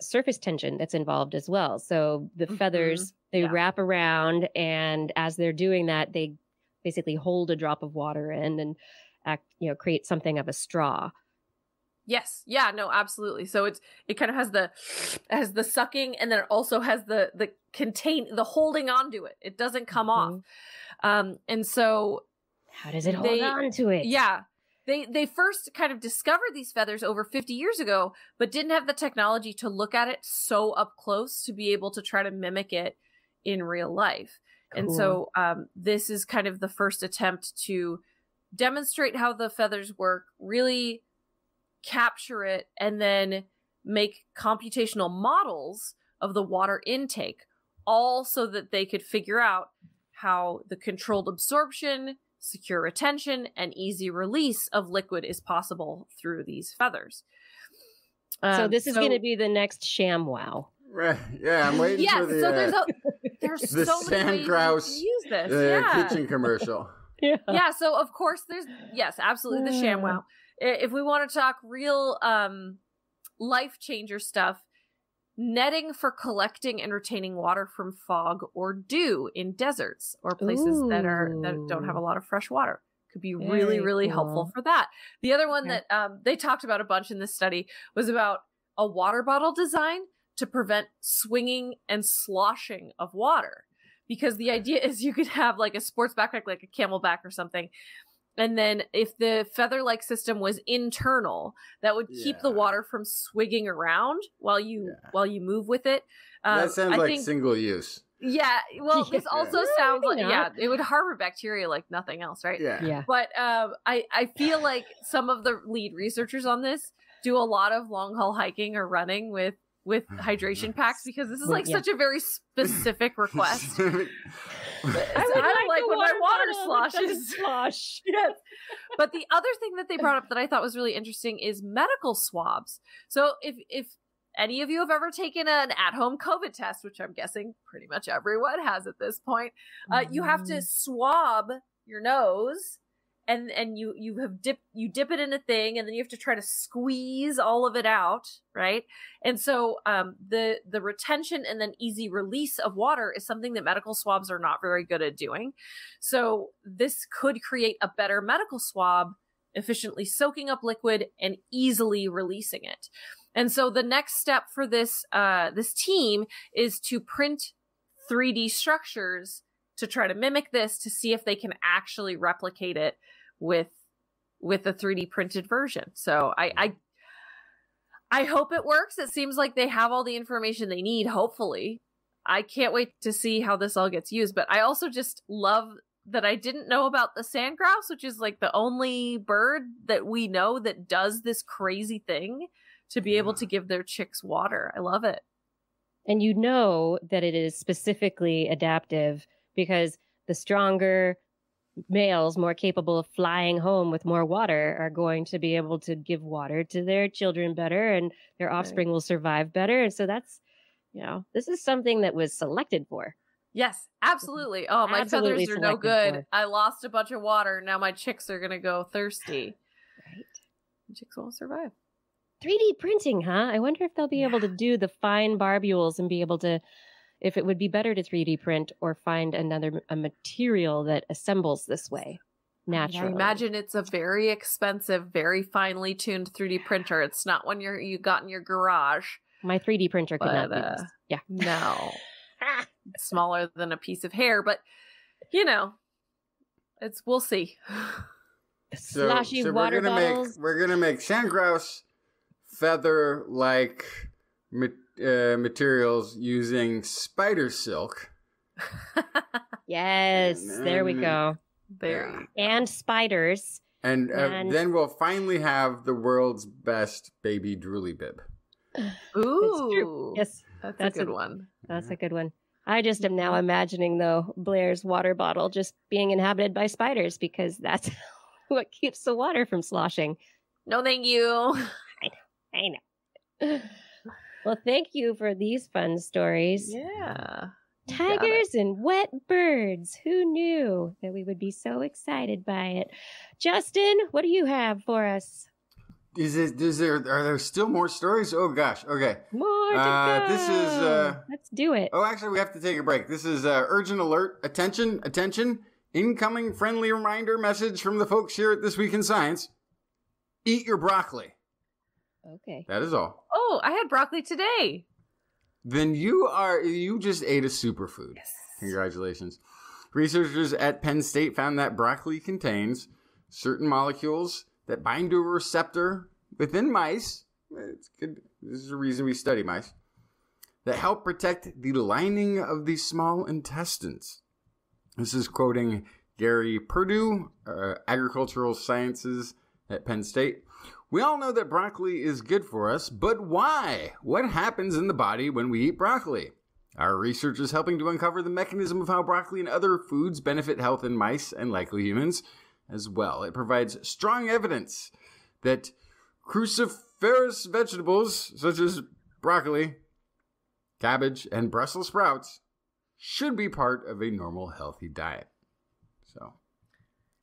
Speaker 1: surface tension that's involved as well. So the
Speaker 4: Mhm.
Speaker 1: feathers they
Speaker 4: Yeah.
Speaker 1: wrap around, and as they're doing that, they basically hold a drop of water in and act, you know, create something of a straw.
Speaker 4: Yes. Yeah, no, absolutely. So it's it kind of has the has the sucking and then it also has the the contain the holding onto it. It doesn't come off. Um and so
Speaker 1: How does it hold
Speaker 4: They-
Speaker 1: on to it?
Speaker 4: yeah. They they first kind of discovered these feathers over 50 years ago, but didn't have the technology to look at it so up close to be able to try to mimic it in real life. And so um, this is kind of the first attempt to demonstrate how the feathers work, really capture it, and then make computational models of the water intake, all so that they could figure out how the controlled absorption, secure retention, and easy release of liquid is possible through these feathers.
Speaker 1: so
Speaker 4: Um,
Speaker 1: this is
Speaker 4: so-
Speaker 1: going to be the next ShamWow.
Speaker 2: Right. Yeah, I'm waiting
Speaker 4: Yes,
Speaker 2: for the,
Speaker 4: so
Speaker 2: uh,
Speaker 4: there's a there's
Speaker 2: the
Speaker 4: so many
Speaker 2: sand
Speaker 4: ways you
Speaker 2: grouse,
Speaker 4: can use this.
Speaker 2: uh,
Speaker 4: yeah.
Speaker 2: kitchen commercial. *laughs*
Speaker 1: Yeah.
Speaker 4: yeah so of course there's yes absolutely the
Speaker 1: Yeah.
Speaker 4: ShamWow. If we want to talk real um life changer stuff netting for collecting and retaining water from fog or dew in deserts or places that are that don't have a lot of fresh water could be really
Speaker 1: Very
Speaker 4: really helpful
Speaker 1: cool.
Speaker 4: for that the other one
Speaker 1: Okay.
Speaker 4: that um, they talked about a bunch in this study was about a water bottle design to prevent swinging and sloshing of water because the idea is you could have like a sports backpack like a CamelBak or something and then if the feather like system was internal that would keep the water from swigging around while you
Speaker 2: Yeah.
Speaker 4: while you move with it um,
Speaker 2: that sounds
Speaker 4: I
Speaker 2: like
Speaker 4: think,
Speaker 2: single use.
Speaker 4: yeah well *laughs* this
Speaker 1: Yeah.
Speaker 4: also
Speaker 1: No,
Speaker 4: sounds like yeah it would harbor bacteria like nothing else right
Speaker 2: Yeah.
Speaker 1: Yeah.
Speaker 4: but um, I I feel like some of the lead researchers on this do a lot of long haul hiking or running with with hydration packs because this is like
Speaker 1: yeah.
Speaker 4: such a very specific *laughs* request. *laughs*
Speaker 1: I
Speaker 4: I
Speaker 1: would
Speaker 4: don't like
Speaker 1: the
Speaker 4: when my water
Speaker 1: that doesn't
Speaker 4: sloshes. *laughs*
Speaker 1: slosh.
Speaker 4: yes. But the other thing that they brought up that I thought was really interesting is medical swabs. So if if any of you have ever taken an at home COVID test, which I'm guessing pretty much everyone has at this point, uh, you have to swab your nose and and you you have dip you dip it in a thing and then you have to try to squeeze all of it out right? And so um the the retention and then easy release of water is something that medical swabs are not very good at doing. So this could create a better medical swab efficiently soaking up liquid and easily releasing it. And so the next step for this uh this team is to print 3d structures to try to mimic this to see if they can actually replicate it with with a 3D printed version. So I I I hope it works. It seems like they have all the information they need, hopefully. I can't wait to see how this all gets used, but I also just love that I didn't know about the sand grouse, which is like the only bird that we know that does this crazy thing to be able to give their chicks water. I love it.
Speaker 1: And you know that it is specifically adaptive because the stronger males, more capable of flying home with more water, are going to be able to give water to their children better and their offspring will survive better. And so that's, you know, this is something that was selected for.
Speaker 4: Yes, absolutely. Oh, my
Speaker 1: Absolutely
Speaker 4: feathers are no good.
Speaker 1: for.
Speaker 4: I lost a bunch of water. Now my chicks are going to go thirsty.
Speaker 1: Right.
Speaker 4: Chicks won't survive.
Speaker 1: 3D printing, huh? I wonder if they'll be able to do the fine barbules and be able to, if it would be better to 3D print or find another a material that assembles this way naturally.
Speaker 4: I imagine it's a very expensive, very finely tuned 3D printer. It's not one you're you got in your garage.
Speaker 1: My 3D printer could not
Speaker 4: But,
Speaker 1: do
Speaker 4: uh,
Speaker 1: this. Yeah.
Speaker 4: No. *laughs* Smaller than a piece of hair, but you know, it's we'll see.
Speaker 2: So,
Speaker 1: Sloshy
Speaker 2: so
Speaker 1: water
Speaker 2: we're gonna
Speaker 1: bottles.
Speaker 2: make we're gonna make sandgrouse feather like ma- uh, materials using spider silk. *laughs*
Speaker 1: Yes, there we go.
Speaker 4: There.
Speaker 1: And spiders.
Speaker 2: And, uh,
Speaker 1: And-
Speaker 2: then we'll finally have the world's best baby drooly bib. *sighs*
Speaker 4: Ooh.
Speaker 1: Yes,
Speaker 4: That's,
Speaker 1: That's
Speaker 4: a good
Speaker 1: a-
Speaker 4: one.
Speaker 1: that's a good one. I just am now imagining though Blair's water bottle just being inhabited by spiders because that's *laughs* what keeps the water from sloshing.
Speaker 4: No, thank you.
Speaker 1: I know. *sighs* *laughs* Well, thank you for these fun stories.
Speaker 4: Yeah. You got it.
Speaker 1: Tigers and wet birds. Who knew that we would be so excited by it? Justin, what do you have for us?
Speaker 2: Is it? Is there? Are there still more stories? Oh gosh. Okay.
Speaker 1: More to
Speaker 2: Uh,
Speaker 1: go.
Speaker 2: this is, uh,
Speaker 1: Let's do it.
Speaker 2: Oh, actually, we have to take a break. This is uh, urgent alert. Attention, attention. Incoming friendly reminder message from the folks here at This Week in Science. Eat your broccoli.
Speaker 1: Okay.
Speaker 2: That is all.
Speaker 4: I had broccoli today.
Speaker 2: Then you are you just ate a superfood. Congratulations. Researchers at Penn State found that broccoli contains certain molecules that bind to a receptor within mice. It's good. This is the reason we study mice. That help protect the lining of the small intestines. This is quoting Gary Perdew, uh, agricultural sciences at Penn State. We all know that broccoli is good for us, but why? What happens in the body when we eat broccoli? Our research is helping to uncover the mechanism of how broccoli and other foods benefit health in mice and likely humans as well. It provides strong evidence that cruciferous vegetables such as broccoli, cabbage, and Brussels sprouts should be part of a normal healthy diet.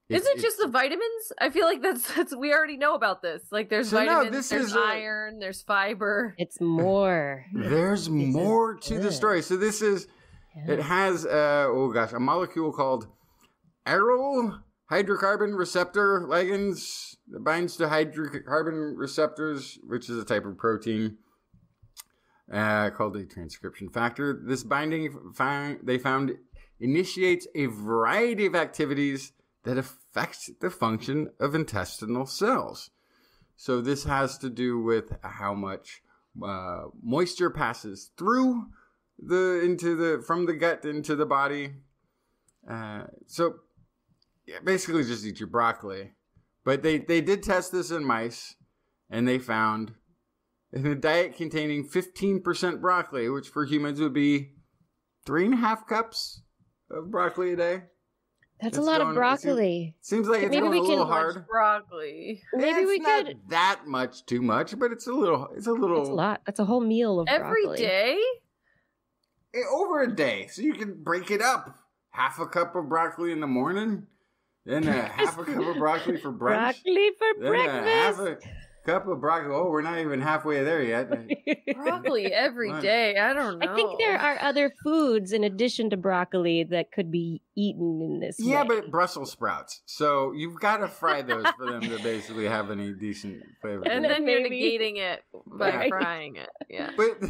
Speaker 2: So,
Speaker 4: Is
Speaker 2: it's-
Speaker 4: it just the vitamins? I feel like that's, *laughs* that's we already know about this. Like there's
Speaker 2: So no,
Speaker 4: vitamins,
Speaker 2: this
Speaker 4: there's
Speaker 2: is a-
Speaker 4: iron, there's fiber.
Speaker 1: It's more. *laughs*
Speaker 2: There's
Speaker 1: is
Speaker 2: more to the story. So this is it has uh oh gosh, a molecule called aryl hydrocarbon receptor ligands that binds to hydrocarbon receptors, which is a type of protein uh, called a transcription factor. This binding found, they found initiates a variety of activities that affect the function of intestinal cells. So this has to do with how much uh, moisture passes through the into the from the gut into the body. Uh, so yeah, basically, just eat your broccoli. But they they did test this in mice, and they found in a diet containing fifteen percent broccoli, which for humans would be three and a half cups of broccoli a day.
Speaker 1: That's a lot
Speaker 2: going-
Speaker 1: of broccoli.
Speaker 2: Seems like it's
Speaker 1: Maybe
Speaker 2: going
Speaker 1: we
Speaker 2: a
Speaker 1: can
Speaker 2: little
Speaker 1: watch
Speaker 2: hard.
Speaker 4: broccoli.
Speaker 1: Maybe
Speaker 2: It's
Speaker 1: we
Speaker 2: not
Speaker 1: could.
Speaker 2: that much too much, but it's a little. It's a little.
Speaker 1: That's a lot. That's a whole meal of
Speaker 4: Every
Speaker 1: broccoli.
Speaker 4: day?
Speaker 2: Eh, over a day, so you can break it up. Half a cup of broccoli in the morning, then a *laughs* half a cup of broccoli for brunch,
Speaker 1: Broccoli for
Speaker 2: then a half
Speaker 1: breakfast.
Speaker 2: a cup of broccoli. Oh, we're not even halfway there yet. *laughs*
Speaker 4: Broccoli every
Speaker 2: Right.
Speaker 4: day. I don't know.
Speaker 1: I think there are other foods in addition to broccoli that could be eaten in this
Speaker 2: yeah,
Speaker 1: way.
Speaker 2: but Brussels sprouts. So you've got to fry those for them to basically have any decent flavor.
Speaker 4: And then
Speaker 2: them.
Speaker 4: you're negating it by
Speaker 2: Right.
Speaker 4: frying it. Yeah.
Speaker 2: But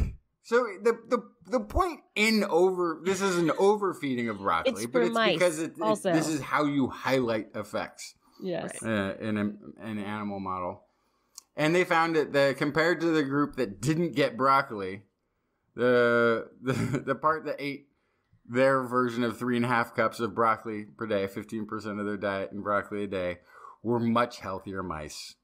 Speaker 2: so the the the point in over this is an overfeeding of broccoli,
Speaker 1: It's
Speaker 2: but it's
Speaker 1: mice
Speaker 2: because it, it-
Speaker 1: also.
Speaker 2: this is how you highlight effects.
Speaker 1: yes.
Speaker 2: uh, in a, an animal model, and they found that the compared to the group that didn't get broccoli, the *laughs* the the part that ate their version of three and a half cups of broccoli per day, fifteen percent of their diet in broccoli a day, were much healthier mice.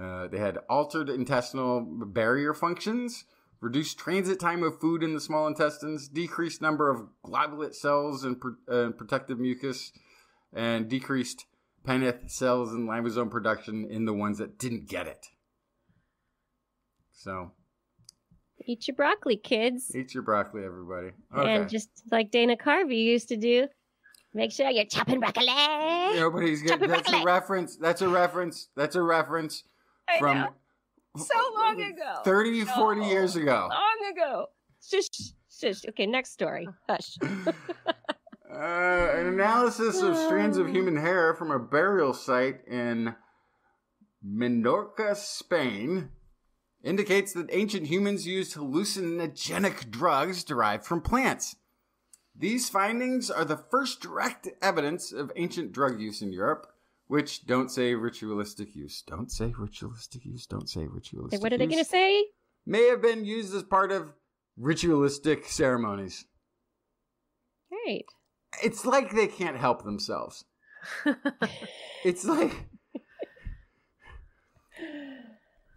Speaker 2: Uh, they had altered intestinal barrier functions, reduced transit time of food in the small intestines, decreased number of globulate cells and, uh, protective mucus, and decreased Paneth cells and ribosome production in the ones that didn't get it. So,
Speaker 1: Eat your broccoli, kids.
Speaker 2: eat your broccoli, everybody. Okay.
Speaker 1: And just like Dana Carvey used to do, Make sure you're chopping broccoli.
Speaker 2: Nobody's
Speaker 1: Chopping
Speaker 2: good. That's a reference. That's a reference. That's a reference
Speaker 1: I
Speaker 2: from
Speaker 1: know. So long ago.
Speaker 2: 30, 40
Speaker 1: No.
Speaker 2: years ago.
Speaker 1: Long ago. Shush, shush. Okay, next story. Hush. *laughs*
Speaker 2: Uh, an analysis of strands of human hair from a burial site in Menorca, Spain, indicates that ancient humans used hallucinogenic drugs derived from plants. These findings are the first direct evidence of ancient drug use in Europe, which don't say ritualistic use. Don't say ritualistic use. Don't say ritualistic
Speaker 1: what are they going to say?
Speaker 2: May have been used as part of ritualistic ceremonies.
Speaker 1: Great.
Speaker 2: It's like they can't help themselves. *laughs* It's like *laughs*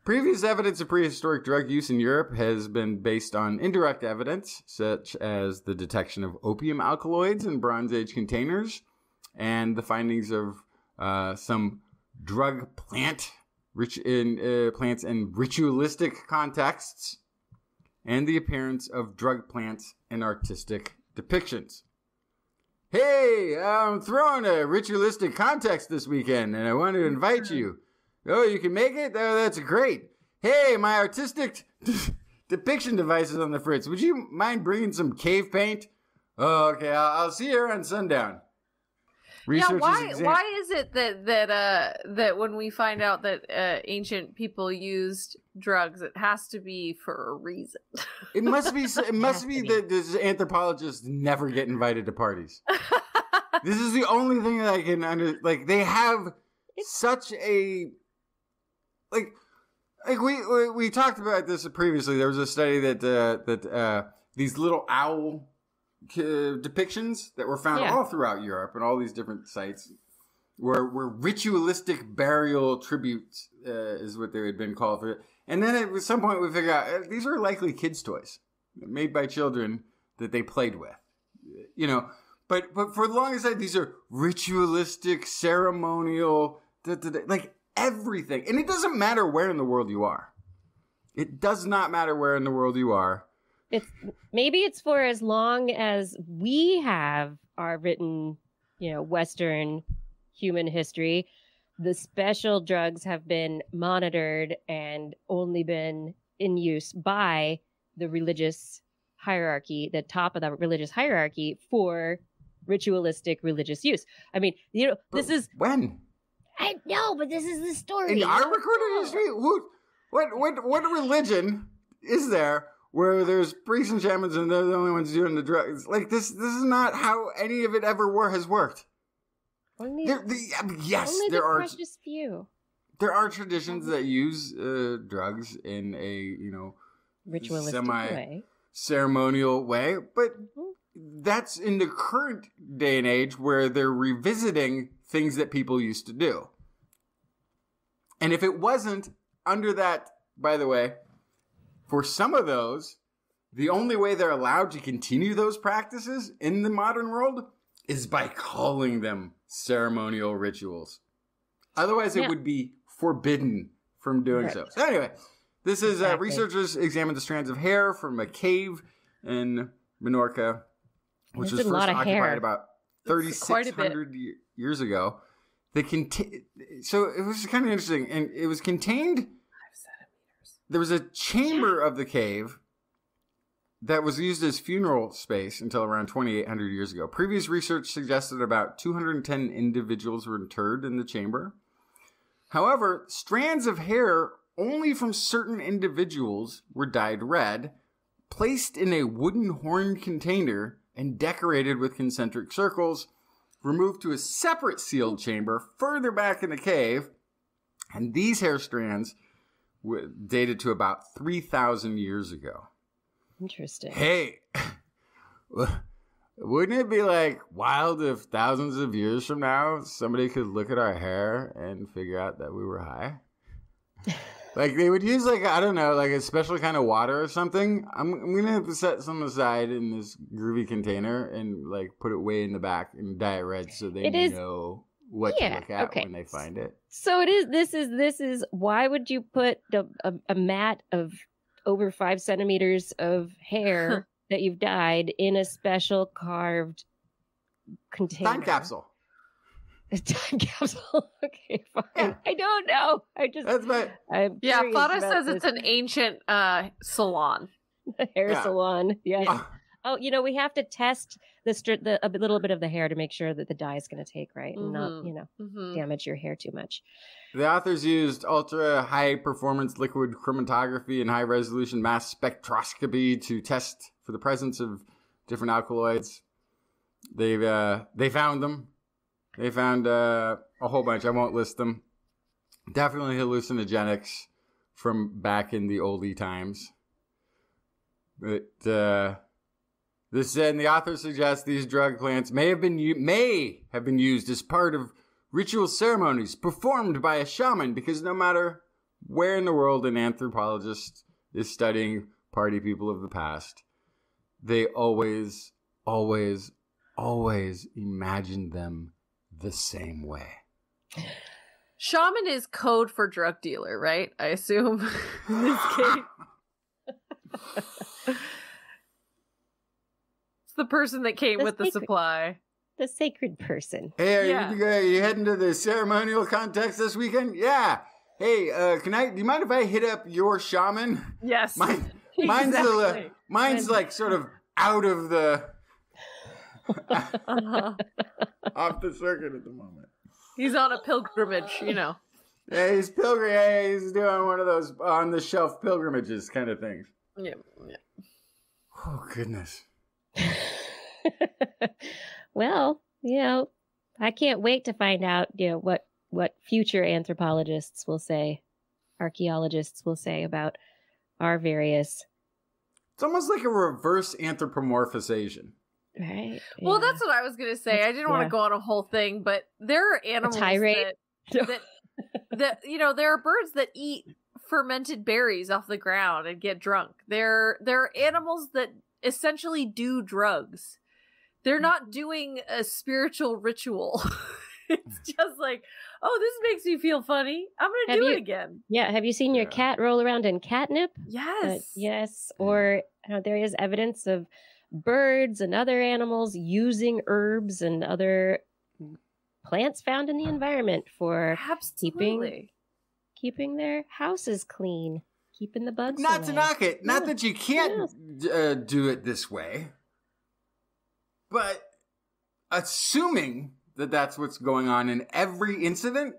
Speaker 2: previous evidence of prehistoric drug use in Europe has been based on indirect evidence, such as the detection of opium alkaloids in Bronze Age containers, and the findings of uh, some drug plant rich in uh, plants in ritualistic contexts, and the appearance of drug plants in artistic depictions. Hey, I'm throwing a ritualistic context this weekend, and I want to invite you. Oh, you can make it? Oh, that's great. Hey, my artistic *laughs* depiction device is on the fritz. Would you mind bringing some cave paint? Oh, okay. I'll, I'll see you around sundown.
Speaker 4: yeah, why
Speaker 2: exam-
Speaker 4: why is it that that uh that when we find out that uh, ancient people used drugs, it has to be for a reason?
Speaker 2: It must be. *laughs* It must be that this anthropologists never get invited to parties. *laughs* this is the only thing that I can under like they have such a like like we we, talked about this previously. There was a study that uh that uh these little owl depictions that were found
Speaker 1: Yeah.
Speaker 2: all throughout Europe and all these different sites were were ritualistic burial tributes uh, is what they had been called for. And then at some point we figured out uh, these are likely kids toys made by children that they played with you know. But but for the longest time these are ritualistic ceremonial da, da, da, like everything and it doesn't matter where in the world you are it does not matter where in the world you are
Speaker 1: It's maybe it's for as long as we have our written, you know, Western human history. The special drugs have been monitored and only been in use by the religious hierarchy, the top of the religious hierarchy for ritualistic religious use. I mean, you know, this
Speaker 2: But
Speaker 1: is
Speaker 2: when
Speaker 1: I know, but this is the story.
Speaker 2: in our recorded history who, what what what religion is there where there's priests and shamans and they're the only ones doing the drugs like this this is not how any of it ever wor- has worked
Speaker 1: Only,
Speaker 2: there, the, I mean, yes
Speaker 1: only
Speaker 2: there
Speaker 1: the
Speaker 2: are
Speaker 1: precious few
Speaker 2: there are traditions that use uh, drugs in a you know
Speaker 1: ritualistic
Speaker 2: Semi-
Speaker 1: way.
Speaker 2: ceremonial way but
Speaker 1: Mhm.
Speaker 2: that's in the current day and age where they're revisiting things that people used to do. And if it wasn't under that, by the way, for some of those, the only way they're allowed to continue those practices in the modern world is by calling them ceremonial rituals. Otherwise,
Speaker 1: Yeah.
Speaker 2: it would be forbidden from doing so.
Speaker 1: Right.
Speaker 2: So, anyway, this is uh, researchers examined the strands of hair from a cave in Menorca, which
Speaker 1: That's
Speaker 2: was
Speaker 1: a
Speaker 2: first
Speaker 1: lot of
Speaker 2: occupied
Speaker 1: hair.
Speaker 2: about
Speaker 4: That's quite
Speaker 2: 3,600 years ago. They conti- so it was kind of interesting, and it was contained. There was a chamber of the cave that was used as funeral space until around 2,800 years ago. Previous research suggested about 210 individuals were interred in the chamber. However, strands of hair only from certain individuals were dyed red, placed in a wooden horn container, and decorated with concentric circles, removed to a separate sealed chamber further back in the cave. And these hair strands were dated to about 3,000 years ago.
Speaker 1: Interesting.
Speaker 2: Hey, *laughs* wouldn't it be like wild if thousands of years from now somebody could look at our hair and figure out that we were high? *laughs* like they would use like I don't know, like a special kind of water or something. I'm I'm gonna have to set some aside in this groovy container and like put it way in the back and dye it red so they
Speaker 1: It is-
Speaker 2: know what
Speaker 1: Yeah,
Speaker 2: to look at
Speaker 1: okay.
Speaker 2: when they find it.
Speaker 1: So it is. This is. This is. Why would you put a, a, a mat of over five centimeters of hair *laughs* that you've dyed in a special carved container.
Speaker 2: Time capsule.
Speaker 1: A time *laughs* capsule. okay, fine.
Speaker 2: Yeah.
Speaker 1: I don't know. I just
Speaker 2: That's my.
Speaker 1: I'm
Speaker 4: Yeah,
Speaker 1: curious
Speaker 4: Fada
Speaker 1: about
Speaker 4: says it's an ancient uh salon. *laughs*
Speaker 1: hair
Speaker 2: Yeah.
Speaker 1: salon. Yeah.
Speaker 2: Oh,
Speaker 1: Oh, you know, we have to test the, str- the a little bit of the hair to make sure that the dye is going to take right and not,
Speaker 4: Mhm.
Speaker 1: you know,
Speaker 4: Mhm.
Speaker 1: damage your hair too much.
Speaker 2: The authors used ultra high performance liquid chromatography and high resolution mass spectroscopy to test for the presence of different alkaloids. They've uh, they found them. They found uh, a whole bunch. I won't list them. Definitely hallucinogenics from back in the oldie times. But uh, this said, and the author suggests these drug plants may have been may have been used as part of ritual ceremonies performed by a shaman because no matter where in the world an anthropologist is studying party people of the past, they always, always, always imagine them the same way.
Speaker 4: Shaman is code for drug dealer, right? I assume. *laughs* in this case. *laughs* It's the person that came
Speaker 1: The
Speaker 4: with the supply.
Speaker 1: The sacred person.
Speaker 2: Hey, are
Speaker 4: Yeah.
Speaker 2: you, are you heading to the ceremonial context this weekend? Yeah. Hey, uh, can I? Do you mind if I hit up your shaman?
Speaker 4: Yes.
Speaker 2: Mine, mine's the,
Speaker 4: Exactly.
Speaker 2: mine's like sort of out of the
Speaker 4: Uh-huh. *laughs*
Speaker 2: off the circuit at the moment.
Speaker 4: He's on a pilgrimage, you know.
Speaker 2: Yeah, he's pilgrim. Yeah, he's doing one of those on the shelf pilgrimages kind of things.
Speaker 4: Yeah. yeah.
Speaker 2: Oh goodness. *laughs*
Speaker 1: well, you know, I can't wait to find out, you know, what what future anthropologists will say, archaeologists will say about our various
Speaker 2: It's almost like a reverse anthropomorphization.
Speaker 1: Right.
Speaker 4: Well, that's what I was gonna say. I didn't want to go on a whole thing, but there are animals that, *laughs* that that you know there are birds that eat fermented berries off the ground and get drunk. There there are animals that essentially do drugs. They're not doing a spiritual ritual. *laughs* it's just like, oh, this makes me feel funny. I'm gonna
Speaker 1: Have
Speaker 4: do
Speaker 1: you-
Speaker 4: it again.
Speaker 1: yeah. Have you seen your
Speaker 2: Yeah.
Speaker 1: cat roll around in catnip? Uh,
Speaker 4: Yes.
Speaker 1: yes. Or uh, there is evidence of birds and other animals using herbs and other plants found in the environment for
Speaker 4: Absolutely.
Speaker 1: keeping their houses clean, keeping the bugs
Speaker 2: Not to knock it. Not
Speaker 1: Yeah.
Speaker 2: that you can't uh, do it this way, but assuming that that's what's going on in every incident.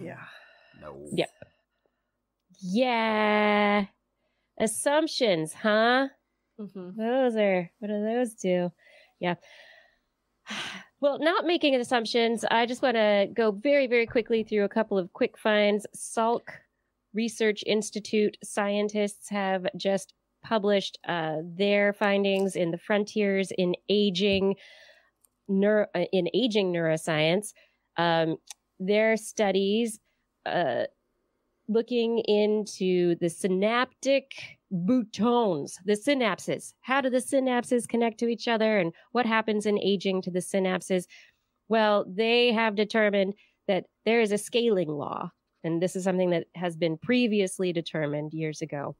Speaker 4: Yeah.
Speaker 2: No.
Speaker 1: Yeah. Yeah. Assumptions, huh?
Speaker 4: Hmm
Speaker 1: Those are what do those do? Yeah. *sighs* Well, not making assumptions, I just want to go very, very quickly through a couple of quick finds. Salk Research Institute scientists have just published uh, their findings in the Frontiers in Aging neuro, uh, in Aging Neuroscience. Um, their studies uh, looking into the synaptic boutons, the synapses. How do the synapses connect to each other and what happens in aging to the synapses? Well, they have determined that there is a scaling law, and this is something that has been previously determined years ago.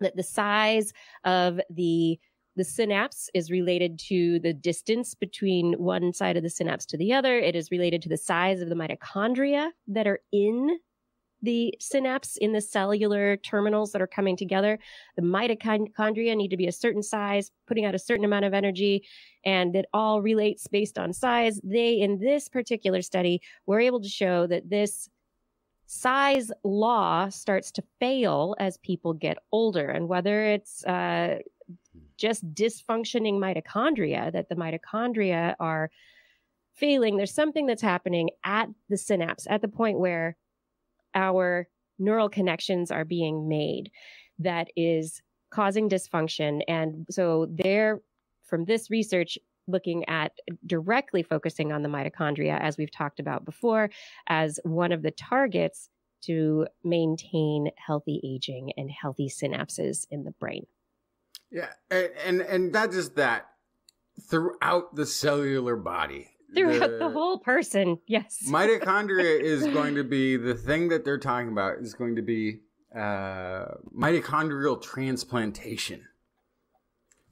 Speaker 1: That the size of the the synapse is related to the distance between one side of the synapse to the other. It is related to the size of the mitochondria that are in the synapse in the cellular terminals that are coming together. The mitochondria need to be a certain size, putting out a certain amount of energy, and it all relates based on size. They, in this particular study, were able to show that this size law starts to fail as people get older. And whether it's uh, just dysfunctioning mitochondria, that the mitochondria are failing, there's something that's happening at the synapse, at the point where our neural connections are being made that is causing dysfunction. And so they're, from this research, looking at directly focusing on the mitochondria, as we've talked about before, as one of the targets to maintain healthy aging and healthy synapses in the brain.
Speaker 2: Yeah, and, and and not just that. Throughout the cellular body,
Speaker 1: Throughout the, whole person, yes. *laughs*
Speaker 2: mitochondria is going to be the thing that they're talking about is going to be uh, mitochondrial transplantation.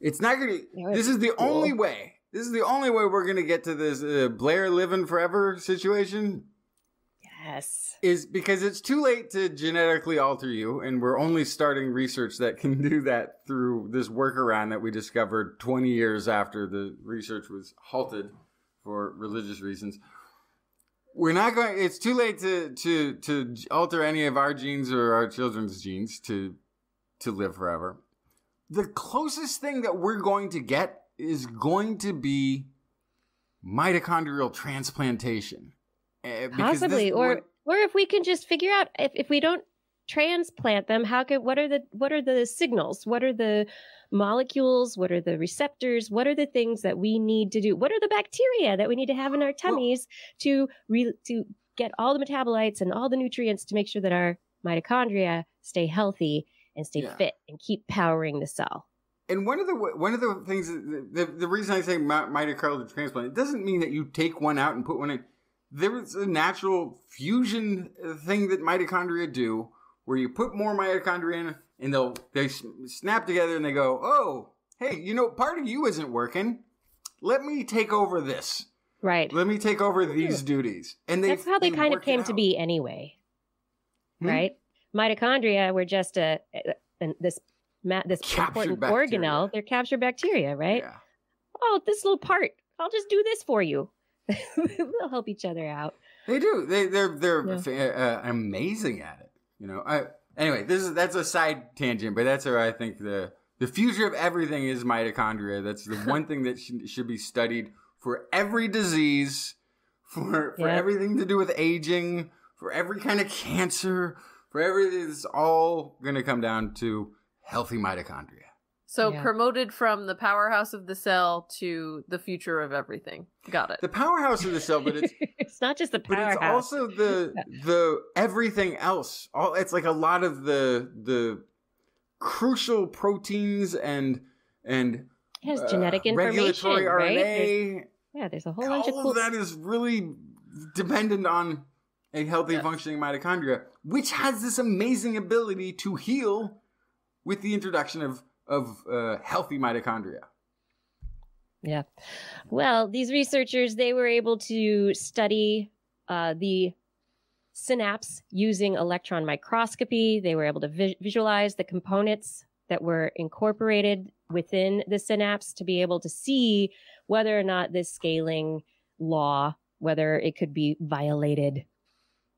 Speaker 2: It's not gonna.
Speaker 1: That
Speaker 2: This is the
Speaker 1: cool.
Speaker 2: only way. This is the only way we're gonna get to this uh, Blair living forever situation.
Speaker 1: Yes.
Speaker 2: Is because it's too late to genetically alter you, and we're only starting research that can do that through this workaround that we discovered 20 years after the research was halted for religious reasons. We're not going. It's too late to to to alter any of our genes or our children's genes to to live forever. The closest thing that we're going to get is going to be mitochondrial transplantation. Uh,
Speaker 1: Possibly, or or if we can just figure out if, if we don't transplant them, how could what are the what are the signals? What are the molecules? What are the receptors? What are the things that we need to do? What are the bacteria that we need to have in our tummies to re, to get all the metabolites and all the nutrients to make sure that our mitochondria stay healthy and stay
Speaker 2: Yeah.
Speaker 1: fit and keep powering the cell?
Speaker 2: And one of the one of the things the the reason I say mi- mitochondrial transplant it doesn't mean that you take one out and put one in. There is a natural fusion uh, thing that mitochondria do, where you put more mitochondria in, and they'll they snap together and they go, oh, hey, you know, part of you isn't working. Let me take over this.
Speaker 1: Right.
Speaker 2: Let me take over these duties. And they,
Speaker 1: That's how they, kind of came to be anyway.
Speaker 2: Hmm?
Speaker 1: Right? Mitochondria were just a, a, this this
Speaker 2: Captured
Speaker 1: important
Speaker 2: bacteria.
Speaker 1: organelle. They're captured bacteria, right?
Speaker 2: Yeah.
Speaker 1: Oh, this little part. I'll just do this for you. *laughs* we'll help each other out.
Speaker 2: They do. They they're they're
Speaker 1: Yeah.
Speaker 2: uh, amazing at it. You know. I, anyway, this is that's a side tangent, but that's where I think the the future of everything is mitochondria. That's the one thing that should, should be studied for every disease, for for
Speaker 1: Yeah.
Speaker 2: everything to do with aging, for every kind of cancer, for everything. It's all going to come down to healthy mitochondria.
Speaker 4: So
Speaker 1: Yeah.
Speaker 4: promoted from the powerhouse of the cell to the future of everything. Got it.
Speaker 2: The powerhouse of the cell, but it's *laughs*
Speaker 1: it's not just the powerhouse.
Speaker 2: but it's also the the everything else all it's like a lot of the the crucial proteins and and
Speaker 1: it has
Speaker 2: uh,
Speaker 1: genetic information,
Speaker 2: regulatory
Speaker 1: right? There's-
Speaker 2: RNA
Speaker 1: yeah, there's a whole bunch of
Speaker 2: all
Speaker 1: cool.
Speaker 2: of that is really dependent on a healthy
Speaker 4: Yes.
Speaker 2: functioning mitochondria which has this amazing ability to heal with the introduction of of uh, healthy mitochondria
Speaker 1: Yeah. Well, these researchers they were able to study uh, the synapse using electron microscopy. They were able to vi- visualize the components that were incorporated within the synapse to be able to see whether or not this scaling law whether it could be violated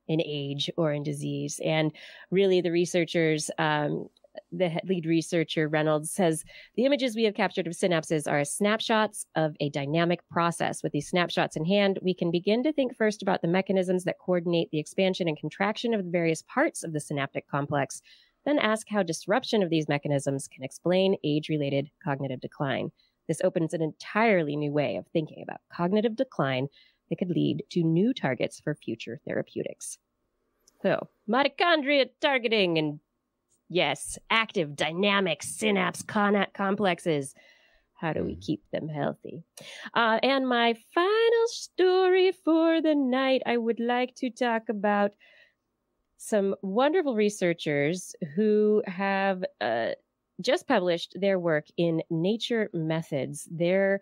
Speaker 1: in age or in disease. And really, the researchers, um, the lead researcher Reynolds says the images we have captured of synapses are snapshots of a dynamic process. With these snapshots in hand, we can begin to think first about the mechanisms that coordinate the expansion and contraction of the various parts of the synaptic complex, then ask how disruption of these mechanisms can explain age related cognitive decline. This opens an entirely new way of thinking about cognitive decline that could lead to new targets for future therapeutics. So, mitochondria targeting and yes, active, dynamic synapse con- complexes. How do we keep them healthy? Uh, and my final story for the night, I would like to talk about some wonderful researchers who have uh, just published their work in Nature Methods. Their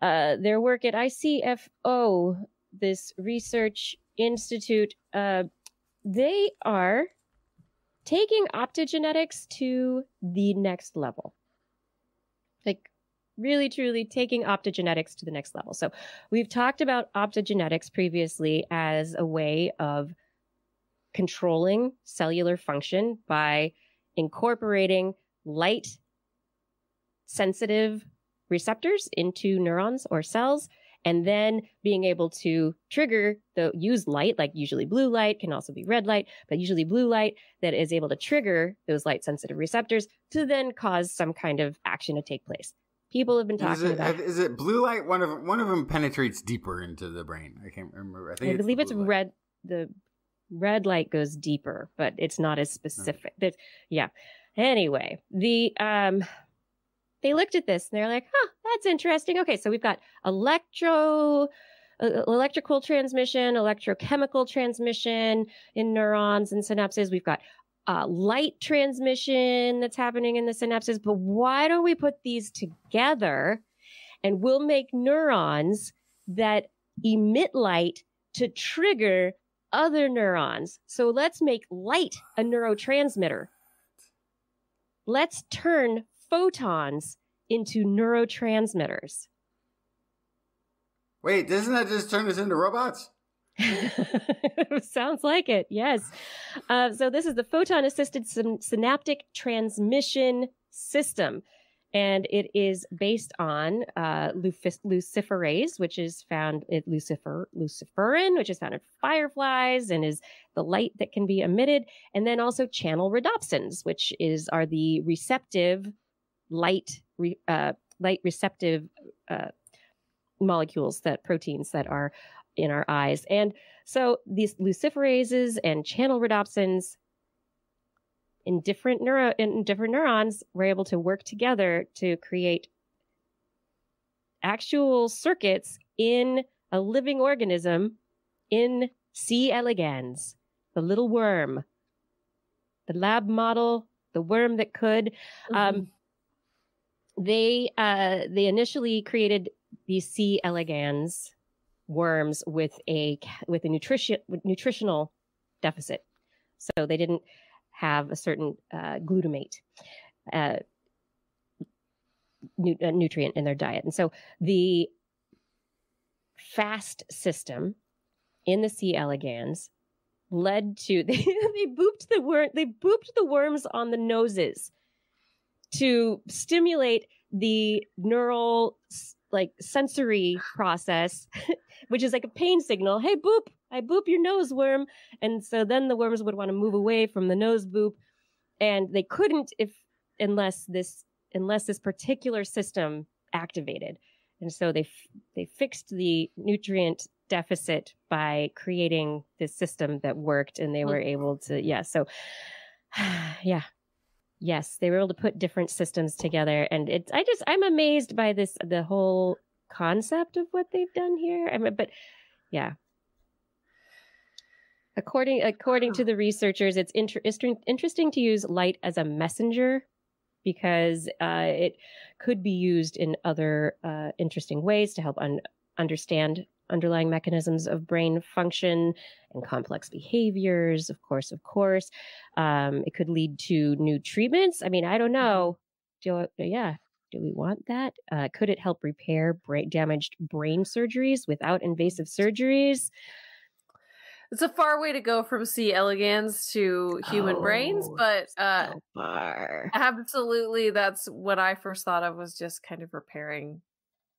Speaker 1: uh, their work at ICFO, this research institute, uh, they are taking optogenetics to the next level. Like, really, truly taking optogenetics to the next level. So, we've talked about optogenetics previously as a way of controlling cellular function by incorporating light sensitive receptors into neurons or cells and then being able to trigger the use light like usually blue light can also be red light but usually blue light that is able to trigger those light sensitive receptors to then cause some kind of action to take place people have been
Speaker 2: is
Speaker 1: talking
Speaker 2: it,
Speaker 1: about
Speaker 2: is it blue light one of one of them penetrates deeper into the brain i can't remember i think
Speaker 1: I believe it's
Speaker 2: light.
Speaker 1: red. The red light goes deeper, but it's not as specific. That's yeah. Anyway, the um, they looked at this and they're like, "Huh, that's interesting." Okay, so we've got electro, uh, electrical transmission, electrochemical transmission in neurons and synapses. We've got uh, light transmission that's happening in the synapses. But why don't we put these together and we'll make neurons that emit light to trigger other neurons? So let's make light a neurotransmitter. Let's turn photons into neurotransmitters.
Speaker 2: Wait, doesn't that just turn us into robots? *laughs*
Speaker 1: Sounds like it, yes. Uh, so, this is the photon assisted syn- synaptic transmission system. And it is based on uh, lucif- luciferase, which is found in lucifer, luciferin, which is found in fireflies and is the light that can be emitted. And then also channel rhodopsins, which is are the receptive light, re, uh, light receptive uh, molecules that proteins that are in our eyes. And so these luciferases and channel rhodopsins in different neuro in different neurons were able to work together to create actual circuits in a living organism in C. elegans, the little worm, the lab model, the worm that could.
Speaker 4: Mm-hmm.
Speaker 1: Um, they uh, they initially created these C. elegans worms with a with a nutrition nutritional deficit, so they didn't have a certain uh, glutamate uh, nu- uh, nutrient in their diet, and so the fast system in the C. elegans led to they, *laughs* they booped the worm they booped the worms on the noses to stimulate the neural like sensory process *laughs* which is like a pain signal. Hey boop i boop your nose worm. And so then the worms would want to move away from the nose boop and they couldn't if unless this unless this particular system activated. And so they f- they fixed the nutrient deficit by creating this system that worked and they were able to yeah so *sighs* yeah yes they were able to put different systems together and it's i just i'm amazed by this the whole concept of what they've done here i mean but yeah. According according to the researchers it's inter- inter- interesting to use light as a messenger because uh, it could be used in other uh, interesting ways to help un- understand underlying mechanisms of brain function and complex behaviors of course of course um, it could lead to new treatments. I mean i don't know. Do yeah do we want that? Uh, could it help repair brain damaged brain surgeries without invasive surgeries?
Speaker 4: It's a far way to go from C. elegans to human brains,
Speaker 1: Oh,
Speaker 4: but uh,
Speaker 1: so far.
Speaker 4: absolutely, that's what I first thought of was just kind of repairing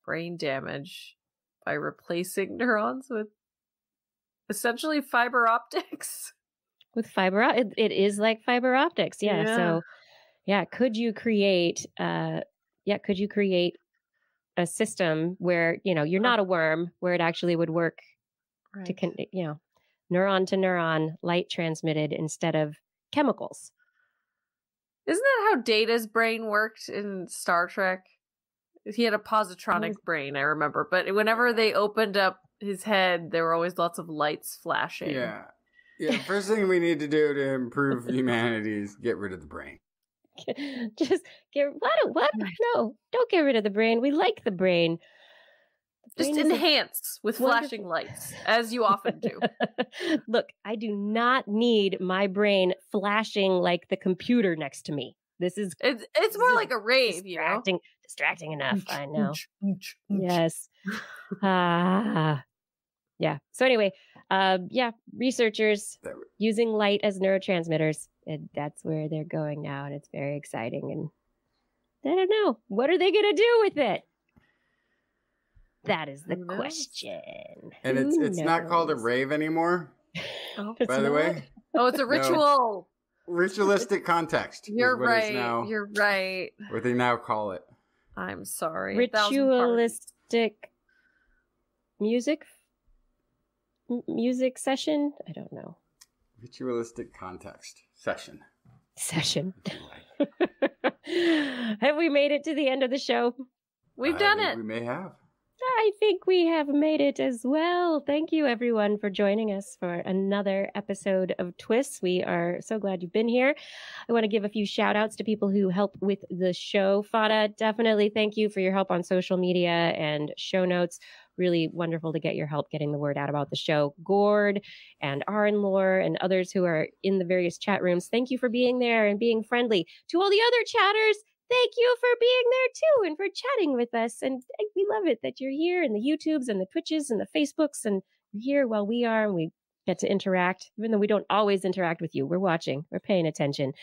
Speaker 4: brain damage by replacing *laughs* neurons with essentially fiber optics. *laughs*
Speaker 1: with fiber op- it, it is like fiber optics yeah.
Speaker 4: Yeah.
Speaker 1: so yeah could you create uh yeah could you create a system where you know you're not a worm where it actually would work to con- you know neuron to neuron light transmitted instead of chemicals
Speaker 4: Isn't that how Data's brain worked in Star Trek? He had a positronic brain, I remember. But whenever they opened up his head, there were always lots of lights flashing.
Speaker 2: Yeah. Yeah, *laughs* first thing we need to do to improve *laughs* humanity is get rid of the brain. *laughs*
Speaker 1: just get what what no don't get rid of the brain we like the brain The
Speaker 4: Just
Speaker 1: brain a-
Speaker 4: enhance with flashing lights, as you often do.
Speaker 1: Look, I do not need my brain flashing like the computer next to me. This is
Speaker 4: It's it's more like a rave, you know.
Speaker 1: distracting, distracting enough. I know. Yes. Ah. yeah. So anyway, uh, yeah, researchers using light as neurotransmitters. And that's where they're going now, and it's very exciting. And I don't know what are they going to do with it. That is the question.
Speaker 2: And it's
Speaker 1: Who
Speaker 2: it's not called a rave anymore, *laughs*
Speaker 1: It's
Speaker 2: by the
Speaker 1: not.
Speaker 2: way. *laughs*
Speaker 4: Oh, it's a ritual.
Speaker 2: Ritualistic context.
Speaker 4: You're
Speaker 2: what
Speaker 4: right.
Speaker 2: Now,
Speaker 4: You're right.
Speaker 2: what they now call it.
Speaker 4: I'm sorry. A thousand pardons.
Speaker 1: ritualistic music M- music session i don't know
Speaker 2: Ritualistic context session.
Speaker 1: session
Speaker 2: if you like.
Speaker 1: have we made it to the end of the show
Speaker 4: We've
Speaker 2: I
Speaker 4: done it.
Speaker 2: We may have.
Speaker 1: I think we have made it as well. Thank you, everyone, for joining us for another episode of TWIS. We are so glad you've been here. I want to give a few shout outs to people who help with the show. Fada, definitely thank you for your help on social media and show notes. Really wonderful to get your help getting the word out about the show. Gord and Aaron Lore and others who are in the various chat rooms, thank you for being there and being friendly. To all the other chatters, thank you for being there too and for chatting with us. And we love it that you're here and the YouTubes and the Twitches and the Facebooks and you're here while we are and we get to interact, even though we don't always interact with you. We're watching, we're paying attention.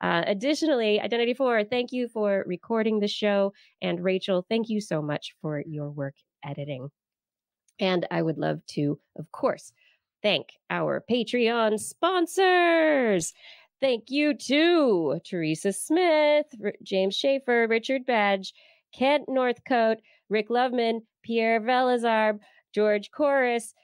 Speaker 1: Uh, additionally, Identity 4, thank you for recording the show. And Rachel, thank you so much for your work editing. And I would love to, of course, thank our Patreon sponsors. Thank you to Teresa Smith, R- James Schaefer, Richard Badge, Kent Northcote, Rick Loveman, Pierre Velazarb, George Chorus,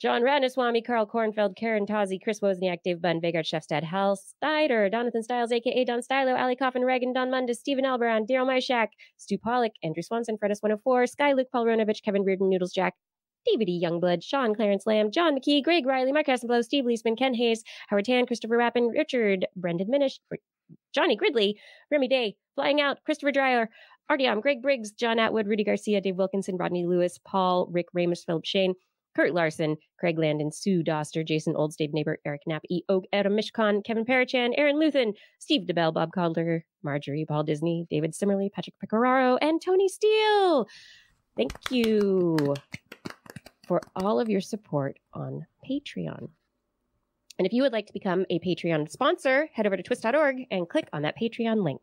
Speaker 1: John Radnaswamy, Carl Kornfeld, Karen Tazi, Chris Wozniak, Dave Bunn, Vegard Shefstad, Hal Snyder, Jonathan Styles, aka Don Stylo, Ali Coffin, Reagan, Don Mundus, Stephen Elbron, Daryl Myshak, Stu Pollock, Andrew Swanson, Fredis 104, Sky Luke, Paul Ronovich, Kevin Reardon, Noodles Jack, DVD Youngblood, Sean Clarence Lamb, John McKee, Greg Riley, Mark Hassenblow, Steve Leisman, Ken Hayes, Howard Tan, Christopher Rappin, Richard, Brendan Minish, Johnny Gridley, Remy Day, Flying Out, Christopher Dreyer, Artyom, Greg Briggs, John Atwood, Rudy Garcia, Dave Wilkinson, Rodney Lewis, Paul, Rick Ramos, Philip Shane, Kurt Larson, Craig Landon, Sue Doster, Jason Olds, Dave Neighbor, Eric Knapp, E. Oak, Adam Mishkon, Kevin Parachan, Aaron Luthen, Steve DeBell, Bob Calder, Marjorie, Paul Disney, David Simmerly, Patrick Pecoraro, and Tony Steele. Thank you for all of your support on Patreon. And if you would like to become a Patreon sponsor, head over to twis.org and click on that Patreon link.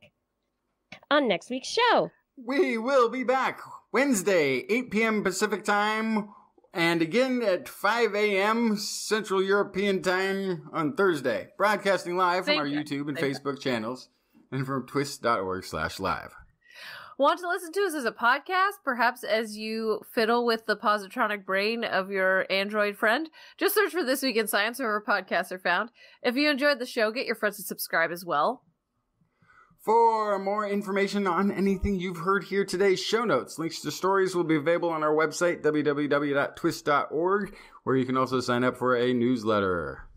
Speaker 1: On next week's show,
Speaker 2: We will be back Wednesday, 8 p.m. Pacific time, and again at 5 a.m. Central European time on Thursday. Broadcasting live from
Speaker 4: Thank
Speaker 2: our
Speaker 4: you.
Speaker 2: YouTube and
Speaker 4: Thank you.
Speaker 2: Facebook channels and from twis.org slash live.
Speaker 4: Want to listen to us as a podcast, perhaps as you fiddle with the positronic brain of your Android friend? Just search for This Week in Science wherever podcasts are found. If you enjoyed the show, get your friends to subscribe as well.
Speaker 2: For more information on anything you've heard here today, show notes, links to stories will be available on our website, www.twis.org, where you can also sign up for a newsletter.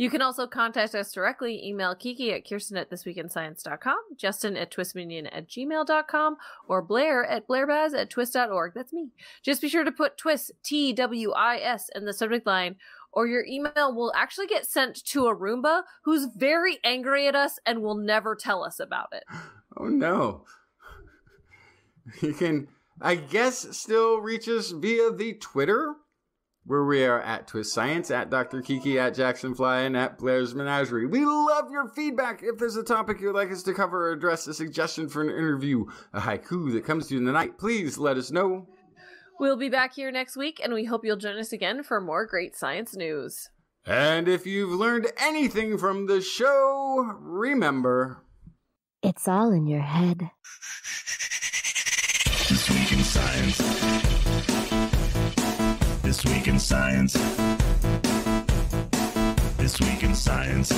Speaker 4: You can also contact us directly. Email Kiki at Kirsten at thisweekinscience.com, Justin at twisminion at gmail.com, or Blair at blairbaz at twis.org. That's me. Just be sure to put twist, T W I S, in the subject line, or your email will actually get sent to a Roomba who's very angry at us and will never tell us about it. *gasps*
Speaker 2: Oh no. *laughs* You can, I guess, still reach us via the Twitter, where we are at TWIScience, at Dr. Kiki, at Jackson Fly, and at Blair's Menagerie. We love your feedback. If there's a topic you'd like us to cover or address, a suggestion for an interview, a haiku that comes to you in the night, please let us know.
Speaker 4: We'll be back here next week, and we hope you'll join us again for more great science news.
Speaker 2: And if you've learned anything from the show, remember.
Speaker 1: it's all in your head.
Speaker 5: This week in science. This week in science. This week in science.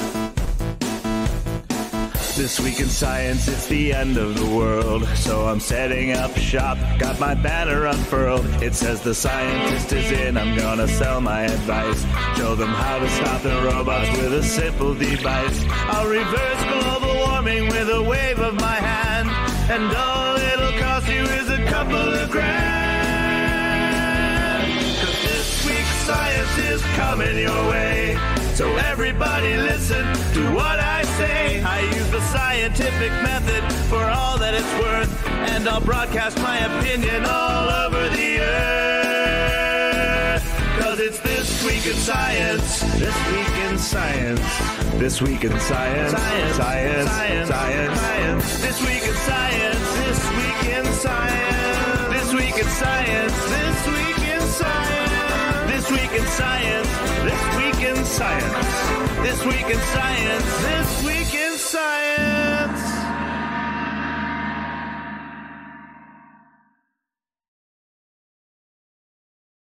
Speaker 5: This week in science, it's the end of the world. So I'm setting up shop, got my banner unfurled. It says the scientist is in, I'm gonna sell my advice. Show them how to stop the robots with a simple device. I'll reverse global warming with a wave of my hand. And all it'll cost you is a couple of grand. Science is coming your way. So everybody listen to what I say. I use the scientific method for all that it's worth. And I'll broadcast my opinion all over the earth. Cause it's this week in science. This week in science. This week in science. Science. Science. Science. Science. science. This week in science. This week in science. This week in science. This week in science. This week in science. This week in science. This week in science. This week in science.